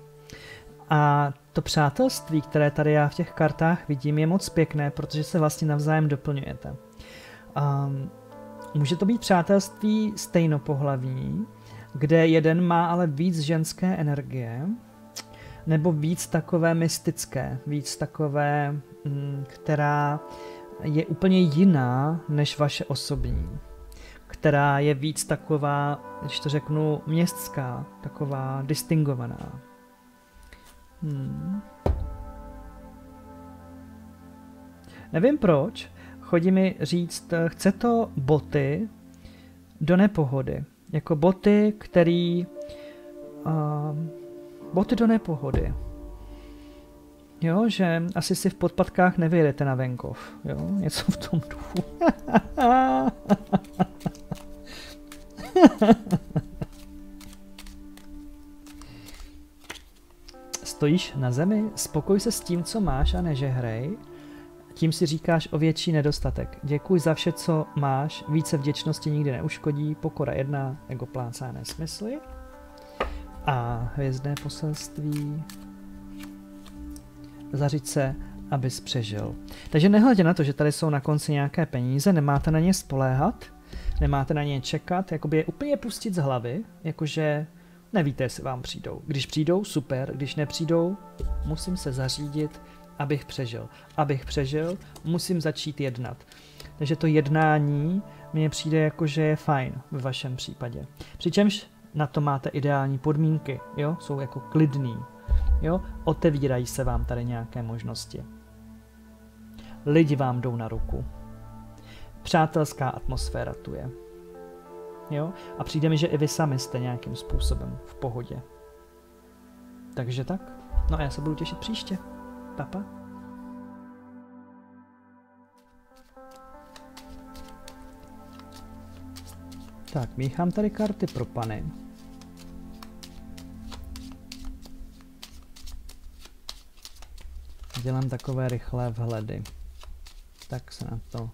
A to přátelství, které tady já v těch kartách vidím, je moc pěkné, protože se vlastně navzájem doplňujete. A může to být přátelství stejnopohlavní, kde jeden má ale víc ženské energie, nebo víc takové mystické, víc takové, mm, která je úplně jiná než vaše osobní, která je víc taková, když to řeknu, městská, taková distingovaná. Hmm. Nevím proč, chodí mi říct, chce to boty do nepohody. Jako boty, který... Uh, boty do nepohody. Jo, že asi si v podpatkách nevyjedete na venkov. Jo, něco v tom duchu. Stojíš na zemi, spokoj se s tím, co máš a nežehrej. Tím si říkáš o větší nedostatek. Děkuji za vše, co máš, více vděčnosti nikdy neuškodí, pokora jedna, ego plácá nesmysly. A hvězdné poselství zařiď se, abys přežil. Takže nehledě na to, že tady jsou na konci nějaké peníze, nemáte na ně spoléhat, nemáte na ně čekat, jakoby je úplně pustit z hlavy, jakože nevíte, jestli vám přijdou. Když přijdou, super, když nepřijdou, musím se zařídit, abych přežil. Abych přežil, musím začít jednat. Takže to jednání mně přijde jako, že je fajn v vašem případě. Přičemž na to máte ideální podmínky, jo, jsou jako klidný, Jo? Otevírají se vám tady nějaké možnosti. Lidi vám jdou na ruku. Přátelská atmosféra tu je. Jo? A přijde mi, že i vy sami jste nějakým způsobem v pohodě. Takže tak. No a já se budu těšit příště. Papa. Tak, míchám tady karty pro pany. Dělám takové rychlé vhledy. tak se na to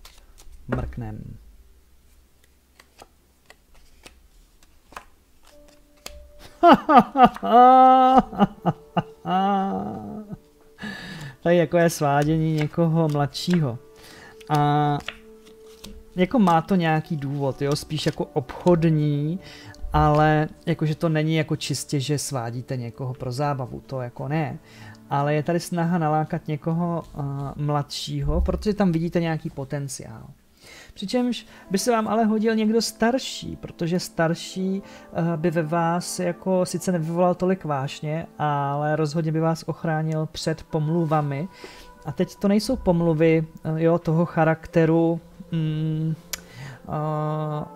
mrknem. Tady jako je svádění někoho mladšího. A jako má to nějaký důvod, jo, spíš jako obchodní, ale jakože to není jako čistě, že svádíte někoho pro zábavu, to jako ne. Ale je tady snaha nalákat někoho uh, mladšího, protože tam vidíte nějaký potenciál. Přičemž by se vám ale hodil někdo starší, protože starší uh, by ve vás jako sice nevyvolal tolik vášně, ale rozhodně by vás ochránil před pomluvami. A teď to nejsou pomluvy uh, jo, toho charakteru mm, uh,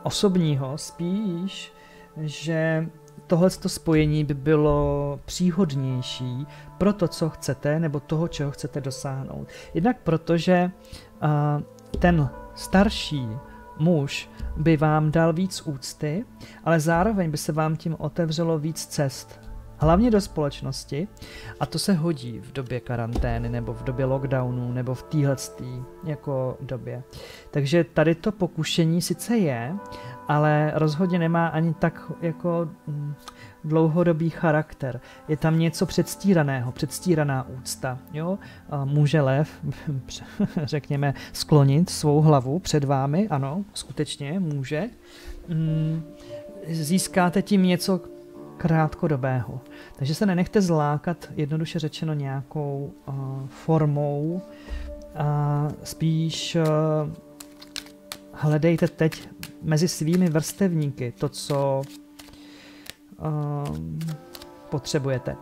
osobního, spíš, že tohle spojení by bylo příhodnější pro to, co chcete, nebo toho, čeho chcete dosáhnout. Jednak protože uh, ten starší muž by vám dal víc úcty, ale zároveň by se vám tím otevřelo víc cest. Hlavně do společnosti a to se hodí v době karantény nebo v době lockdownu nebo v téhle jako době. Takže tady to pokušení sice je, ale rozhodně nemá ani tak jako mm, dlouhodobý charakter. Je tam něco předstíraného, předstíraná úcta. Jo? Může lev, řekněme, sklonit svou hlavu před vámi, ano, skutečně může. Mm, získáte tím něco krátkodobého. Takže se nenechte zlákat, jednoduše řečeno, nějakou uh, formou. A spíš uh, hledejte teď mezi svými vrstevníky to, co um, potřebujete.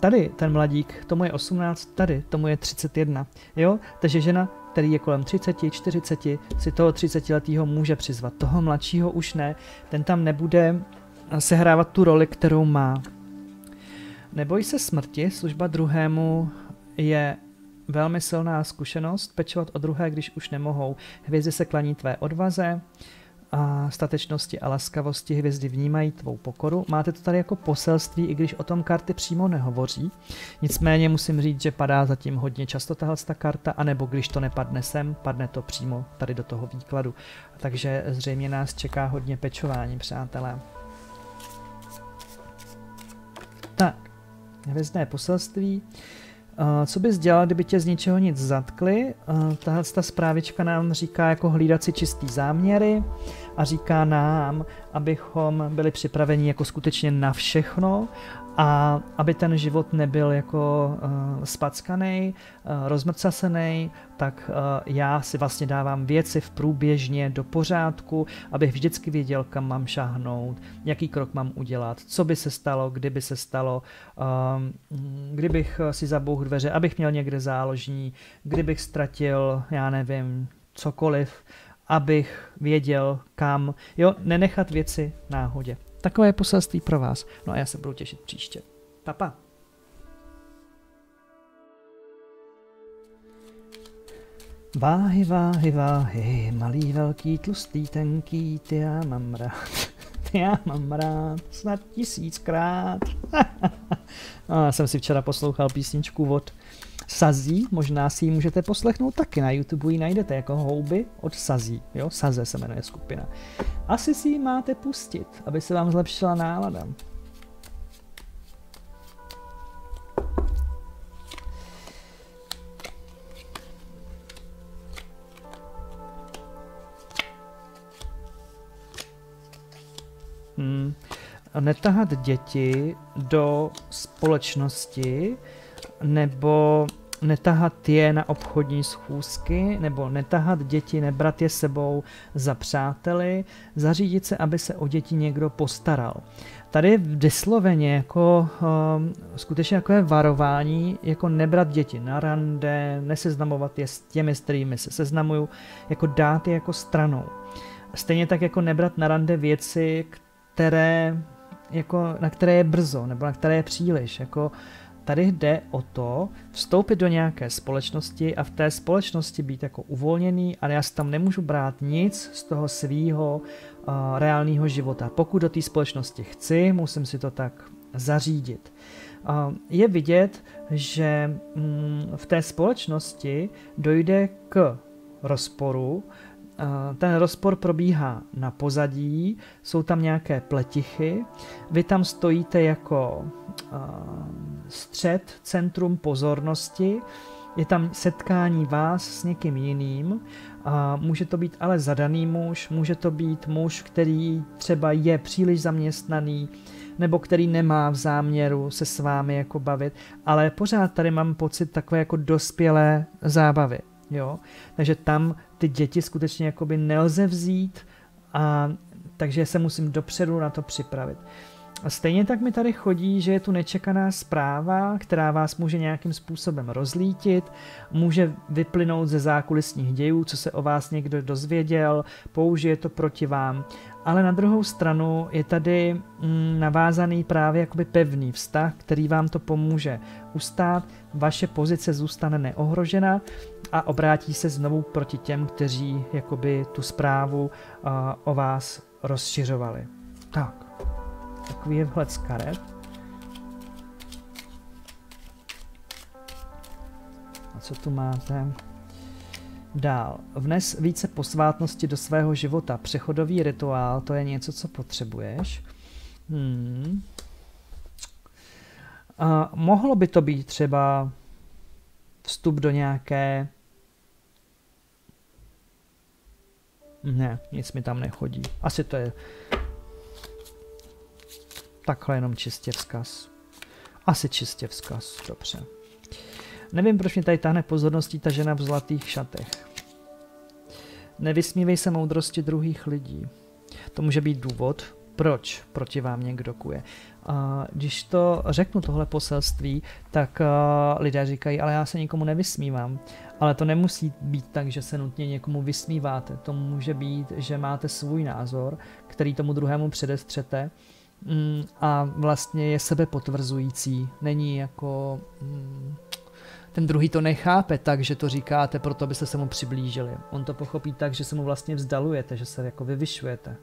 Tady ten mladík, tomu je 18, tady tomu je 31. Jo? Takže žena, který je kolem 30, 40, si toho 30 letého může přizvat. Toho mladšího už ne, ten tam nebude sehrávat tu roli, kterou má. Neboj se smrti, služba druhému je velmi silná zkušenost, pečovat o druhé, když už nemohou. Hvězdy se klaní tvé odvaze, a statečnosti a laskavosti hvězdy vnímají tvou pokoru. Máte to tady jako poselství, i když o tom karty přímo nehovoří. Nicméně musím říct, že padá zatím hodně často tahle ta karta, anebo když to nepadne sem, padne to přímo tady do toho výkladu. Takže zřejmě nás čeká hodně pečování, přátelé. Hvězdné poselství. Uh, co bys dělal, kdyby tě z ničeho nic zatkli? Uh, tahle ta zprávička nám říká jako hlídat si čistý záměry a říká nám, abychom byli připraveni jako skutečně na všechno a aby ten život nebyl jako uh, spackaný, uh, rozmrcasený, tak uh, já si vlastně dávám věci v průběžně do pořádku, abych vždycky věděl, kam mám šáhnout, jaký krok mám udělat, co by se stalo, kdyby se stalo, uh, kdybych si zabouhl dveře, abych měl někde záložní, kdybych ztratil, já nevím, cokoliv, abych věděl kam. Jo, nenechat věci náhodě. Takové poselství pro vás. No a já se budu těšit příště. Papa. Váhy, váhy, váhy, malý, velký, tlustý, tenký, ty já mám rád, já mám rád, snad tisíckrát. no, já jsem si včera poslouchal písničku od Sazí, možná si ji můžete poslechnout taky, na YouTube ji najdete jako houby od Sazí, jo, Saze se jmenuje skupina. Asi si ji máte pustit, aby se vám zlepšila nálada. Hmm. Netahat děti do společnosti nebo netahat je na obchodní schůzky, nebo netahat děti, nebrat je sebou za přáteli, zařídit se, aby se o děti někdo postaral. Tady vysloveně jako um, skutečně jako je varování, jako nebrat děti na rande, neseznamovat je s těmi, s kterými se seznamuju, jako dát je jako stranou. Stejně tak jako nebrat na rande věci, které jako, na které je brzo, nebo na které je příliš, jako Tady jde o to vstoupit do nějaké společnosti a v té společnosti být jako uvolněný, ale já si tam nemůžu brát nic z toho svýho uh, reálného života. Pokud do té společnosti chci, musím si to tak zařídit. Je vidět, že mm, v té společnosti dojde k rozporu. Ten rozpor probíhá na pozadí, jsou tam nějaké pletichy, vy tam stojíte jako střed, centrum pozornosti, je tam setkání vás s někým jiným. A může to být ale zadaný muž, může to být muž, který třeba je příliš zaměstnaný, nebo který nemá v záměru se s vámi jako bavit, ale pořád tady mám pocit takové jako dospělé zábavy, jo. Takže tam ty děti skutečně jakoby nelze vzít a takže se musím dopředu na to připravit. A stejně tak mi tady chodí, že je tu nečekaná zpráva, která vás může nějakým způsobem rozlítit, může vyplynout ze zákulisních dějů, co se o vás někdo dozvěděl, použije to proti vám. Ale na druhou stranu je tady mm, navázaný právě jakoby pevný vztah, který vám to pomůže ustát, vaše pozice zůstane neohrožena a obrátí se znovu proti těm, kteří jakoby tu zprávu uh, o vás rozšiřovali. Tak takový je vhled z karet. A co tu máte? Dál. Vnes více posvátnosti do svého života. Přechodový rituál, to je něco, co potřebuješ. Hmm. A mohlo by to být třeba vstup do nějaké... Ne, nic mi tam nechodí. Asi to je Takhle jenom čistě vzkaz. Asi čistě vzkaz, dobře. Nevím, proč mě tady tahne pozorností ta žena v zlatých šatech. Nevysmívej se moudrosti druhých lidí. To může být důvod, proč proti vám někdo kuje. A když to řeknu tohle poselství, tak uh, lidé říkají, ale já se nikomu nevysmívám. Ale to nemusí být tak, že se nutně někomu vysmíváte. To může být, že máte svůj názor, který tomu druhému předestřete Mm, a vlastně je sebe potvrzující. Není jako... Mm, ten druhý to nechápe tak, že to říkáte, proto byste se mu přiblížili. On to pochopí tak, že se mu vlastně vzdalujete, že se jako vyvyšujete.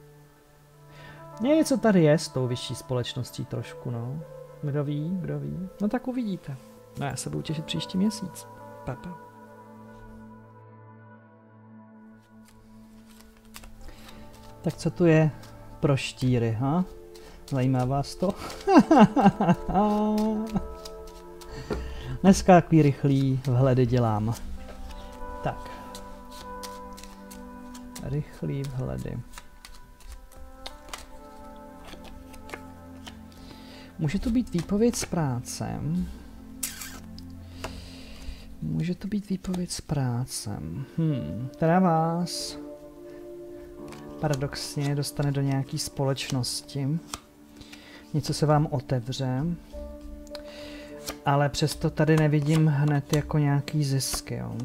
Něco tady je s tou vyšší společností trošku, no. Kdo ví, kdo ví. No tak uvidíte. No já se budu těšit příští měsíc. Papa. Tak co tu je pro štíry, ha? Zajímá vás to? Dneska takový rychlý vhledy dělám. Tak. Rychlý vhledy. Může to být výpověď s prácem. Může to být výpověď s prácem. Hmm, teda vás paradoxně dostane do nějaké společnosti něco se vám otevře, ale přesto tady nevidím hned jako nějaký zisk, jo.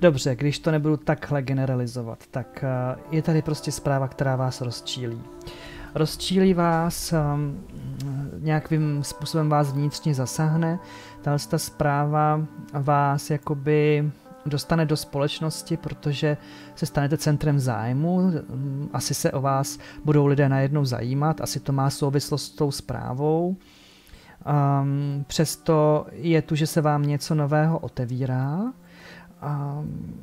Dobře, když to nebudu takhle generalizovat, tak uh, je tady prostě zpráva, která vás rozčílí. Rozčílí vás, um, nějakým způsobem vás vnitřně zasáhne. Tahle ta zpráva vás jakoby dostane do společnosti, protože se stanete centrem zájmu, asi se o vás budou lidé najednou zajímat, asi to má souvislost s tou zprávou. Um, přesto je tu, že se vám něco nového otevírá. Um,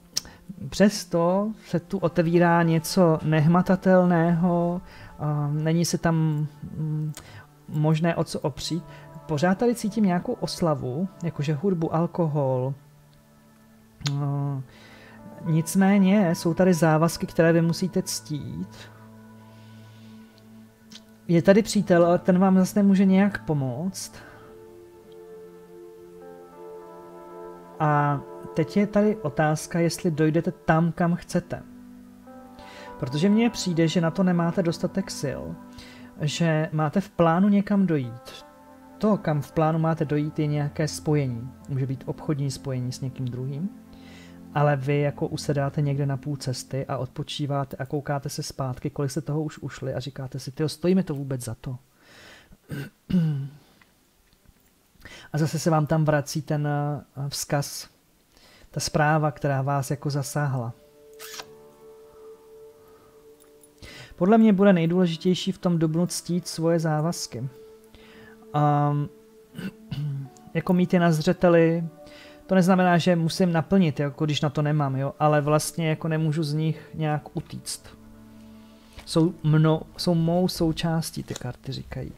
přesto se tu otevírá něco nehmatatelného, um, není se tam um, možné o co opřít. Pořád tady cítím nějakou oslavu, jakože hudbu, alkohol, nicméně jsou tady závazky, které vy musíte ctít. Je tady přítel, ale ten vám zase nemůže nějak pomoct. A teď je tady otázka, jestli dojdete tam, kam chcete. Protože mně přijde, že na to nemáte dostatek sil, že máte v plánu někam dojít. To, kam v plánu máte dojít, je nějaké spojení. Může být obchodní spojení s někým druhým, ale vy jako usedáte někde na půl cesty a odpočíváte a koukáte se zpátky, kolik se toho už ušli a říkáte si, tyjo, stojí mi to vůbec za to. A zase se vám tam vrací ten eh, vzkaz, ta zpráva, která vás jako zasáhla. Podle mě bude nejdůležitější v tom dubnu ctít svoje závazky. Um, jako mít je na zřeteli, to neznamená, že musím naplnit, jako když na to nemám, jo, ale vlastně jako nemůžu z nich nějak utíct. Jsou, mno, jsou mou součástí, ty karty říkají.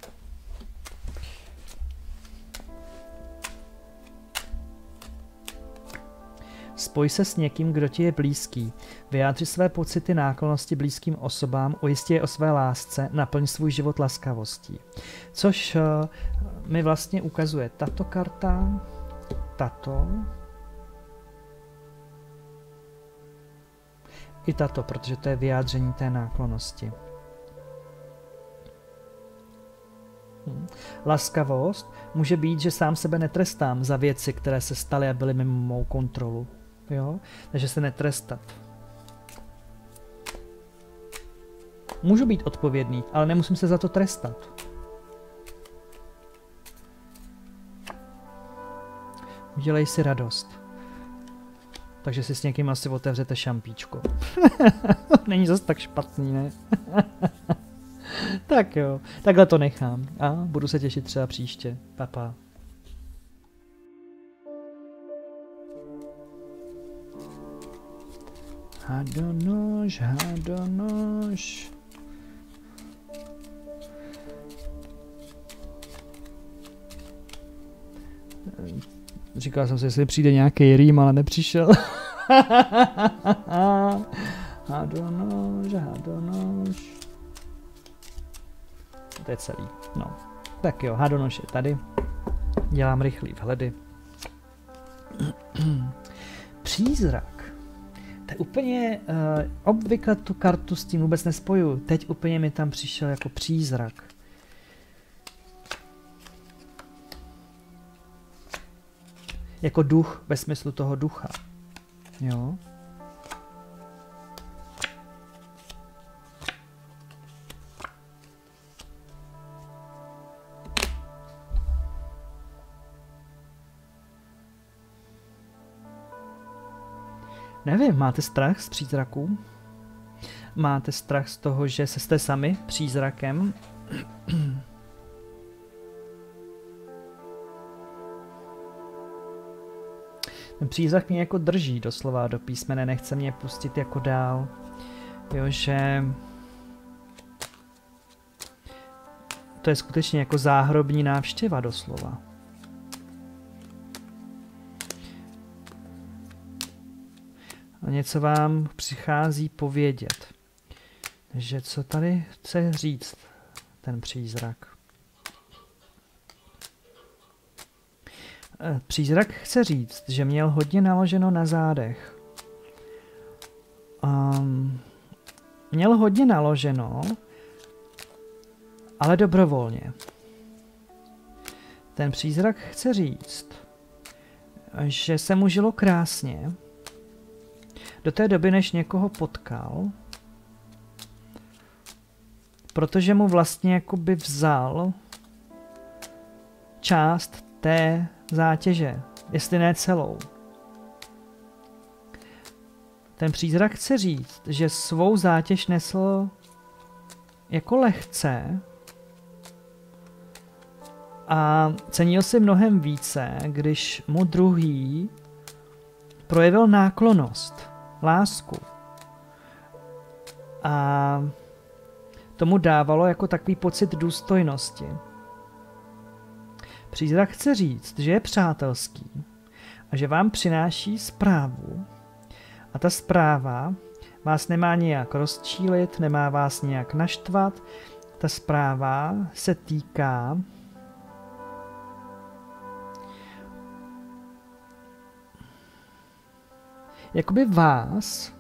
Spoj se s někým, kdo ti je blízký. Vyjádři své pocity náklonosti blízkým osobám, ujistí je o své lásce, naplň svůj život laskavostí. Což uh, mi vlastně ukazuje tato karta, tato, i tato, protože to je vyjádření té náklonosti. Hm. Laskavost může být, že sám sebe netrestám za věci, které se staly a byly mimo mou kontrolu. Jo? Takže se netrestat. Můžu být odpovědný, ale nemusím se za to trestat. Udělej si radost. Takže si s někým asi otevřete šampíčko. Není zase tak špatný, ne? tak jo, takhle to nechám. A budu se těšit třeba příště. Papa. Hadonož, hadonož. Říkal jsem si, jestli přijde nějaký rým, ale nepřišel. hadonož, hadonož. To je celý. No. Tak jo, hadonož je tady. Dělám rychlý vhledy. Přízrak. To je úplně, uh, obvykle tu kartu s tím vůbec nespoju. Teď úplně mi tam přišel jako přízrak. Jako duch ve smyslu toho ducha. Jo. Nevím, máte strach z přízraků? Máte strach z toho, že jste sami přízrakem? Přízrak mě jako drží doslova do písmene, nechce mě pustit jako dál. Jo, že... To je skutečně jako záhrobní návštěva doslova. A něco vám přichází povědět. Že co tady chce říct ten přízrak? Přízrak chce říct, že měl hodně naloženo na zádech. Um, měl hodně naloženo, ale dobrovolně. Ten přízrak chce říct, že se mu žilo krásně, do té doby, než někoho potkal, protože mu vlastně jakoby vzal část té zátěže, jestli ne celou. Ten přízrak chce říct, že svou zátěž nesl jako lehce a cenil si mnohem více, když mu druhý projevil náklonost, lásku. A tomu dávalo jako takový pocit důstojnosti. Přízrak chce říct, že je přátelský a že vám přináší zprávu a ta zpráva vás nemá nějak rozčílit, nemá vás nějak naštvat. Ta zpráva se týká jakoby vás,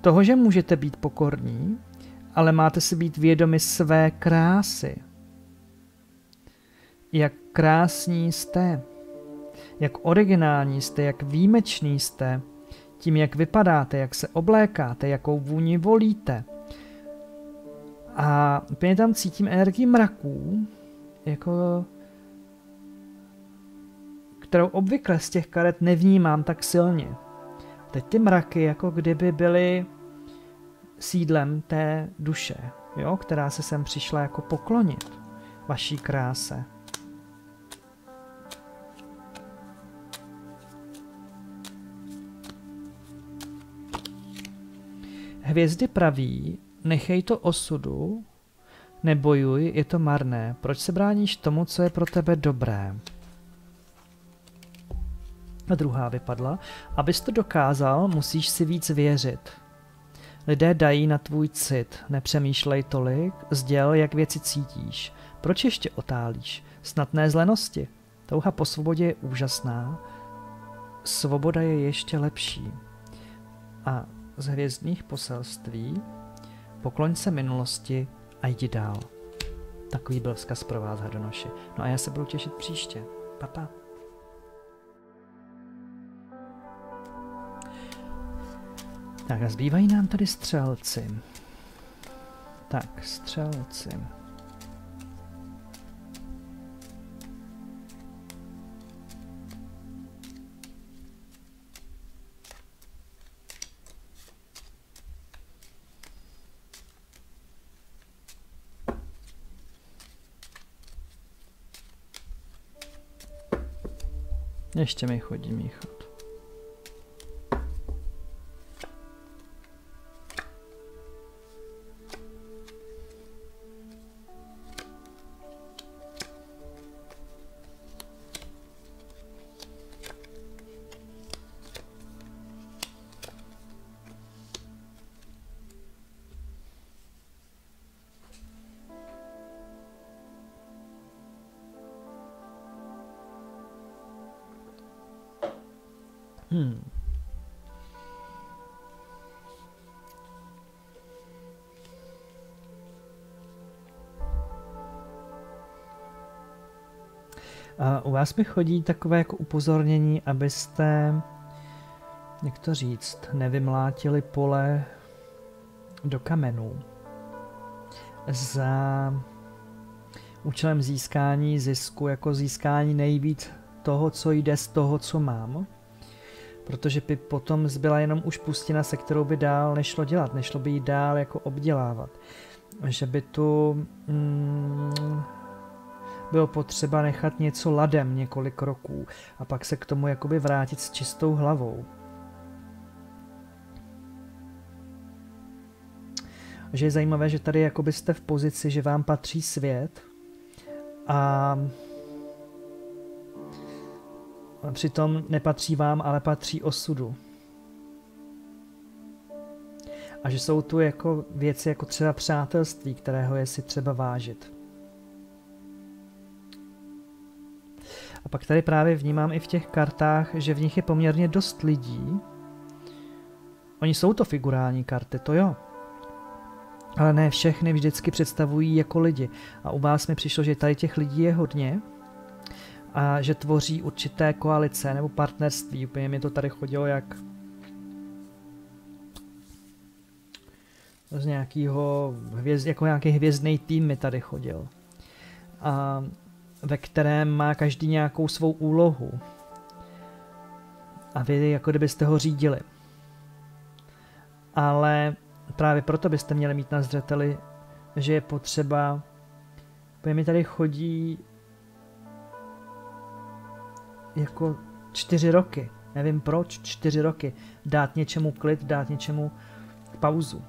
toho, že můžete být pokorní, ale máte si být vědomi své krásy jak krásní jste, jak originální jste, jak výjimečný jste, tím, jak vypadáte, jak se oblékáte, jakou vůni volíte. A úplně tam cítím energii mraků, jako kterou obvykle z těch karet nevnímám tak silně. Teď ty mraky jako kdyby byly sídlem té duše, jo, která se sem přišla jako poklonit vaší kráse. Hvězdy praví, nechej to osudu, nebojuj, je to marné. Proč se bráníš tomu, co je pro tebe dobré? A druhá vypadla. Abys to dokázal, musíš si víc věřit. Lidé dají na tvůj cit, nepřemýšlej tolik, sděl, jak věci cítíš. Proč ještě otálíš? Snad ne zlenosti. Touha po svobodě je úžasná, svoboda je ještě lepší. A z hvězdných poselství pokloň se minulosti a jdi dál. Takový byl vzkaz pro vás, Hadonoši. No a já se budu těšit příště. Papa. Tak a zbývají nám tady střelci. Tak, střelci. Ještě mi chodí míchat. Vás mi chodí takové jako upozornění, abyste, jak to říct, nevymlátili pole do kamenů. Za účelem získání zisku, jako získání nejvíc toho, co jde z toho, co mám protože by potom zbyla jenom už pustina, se kterou by dál nešlo dělat, nešlo by jí dál jako obdělávat. Že by tu mm, bylo potřeba nechat něco ladem několik roků a pak se k tomu jakoby vrátit s čistou hlavou. Že je zajímavé, že tady jakoby jste v pozici, že vám patří svět a Přitom nepatří vám, ale patří osudu. A že jsou tu jako věci jako třeba přátelství, kterého je si třeba vážit. A pak tady právě vnímám i v těch kartách, že v nich je poměrně dost lidí. Oni jsou to figurální karty, to jo. Ale ne všechny vždycky představují jako lidi. A u vás mi přišlo, že tady těch lidí je hodně a že tvoří určité koalice nebo partnerství. Úplně mi to tady chodilo jak z nějakého hvězd, jako nějaký hvězdný tým mi tady chodil. A ve kterém má každý nějakou svou úlohu. A vy jako kdybyste ho řídili. Ale právě proto byste měli mít na zřeteli, že je potřeba, mi tady chodí jako čtyři roky. Nevím proč, čtyři roky. Dát něčemu klid, dát něčemu pauzu.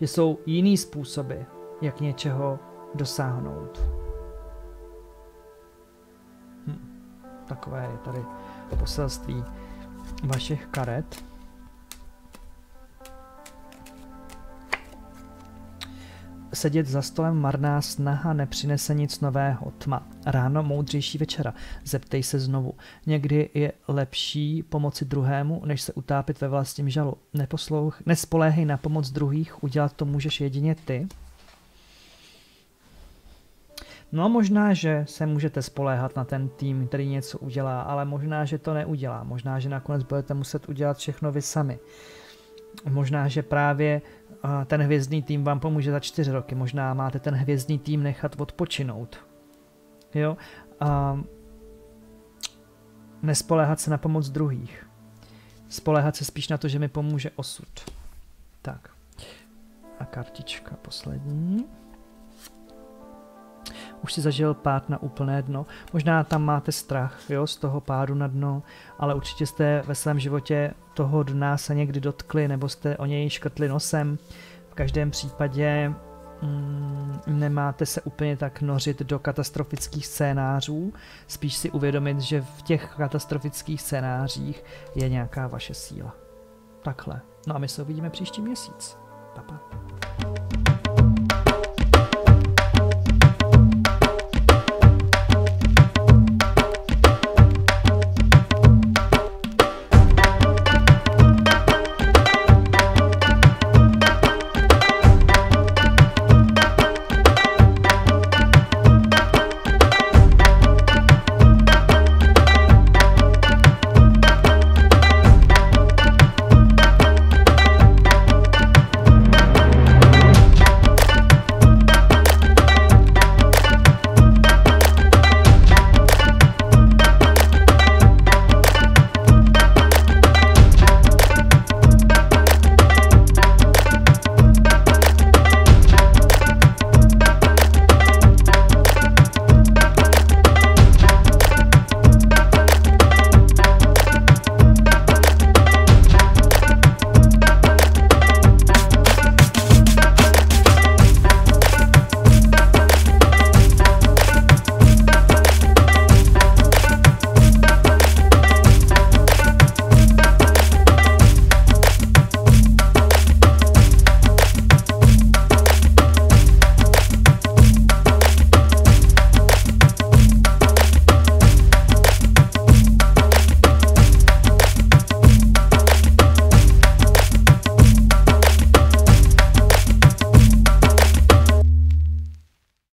Že jsou jiný způsoby, jak něčeho dosáhnout. Takové je tady poselství vašich karet. Sedět za stolem marná snaha nepřinese nic nového. Tma. Ráno moudřejší večera. Zeptej se znovu. Někdy je lepší pomoci druhému, než se utápit ve vlastním žalu. Neposlouch, nespoléhej na pomoc druhých, udělat to můžeš jedině ty. No možná, že se můžete spoléhat na ten tým, který něco udělá, ale možná, že to neudělá. Možná, že nakonec budete muset udělat všechno vy sami. Možná, že právě ten hvězdný tým vám pomůže za čtyři roky. Možná máte ten hvězdný tým nechat odpočinout. Jo? A nespoléhat se na pomoc druhých. Spoléhat se spíš na to, že mi pomůže osud. Tak. A kartička poslední. Už si zažil pád na úplné dno. Možná tam máte strach jo, z toho pádu na dno, ale určitě jste ve svém životě toho dna se někdy dotkli nebo jste o něj škrtli nosem. V každém případě mm, nemáte se úplně tak nořit do katastrofických scénářů, spíš si uvědomit, že v těch katastrofických scénářích je nějaká vaše síla. Takhle. No a my se uvidíme příští měsíc. Pa, pa.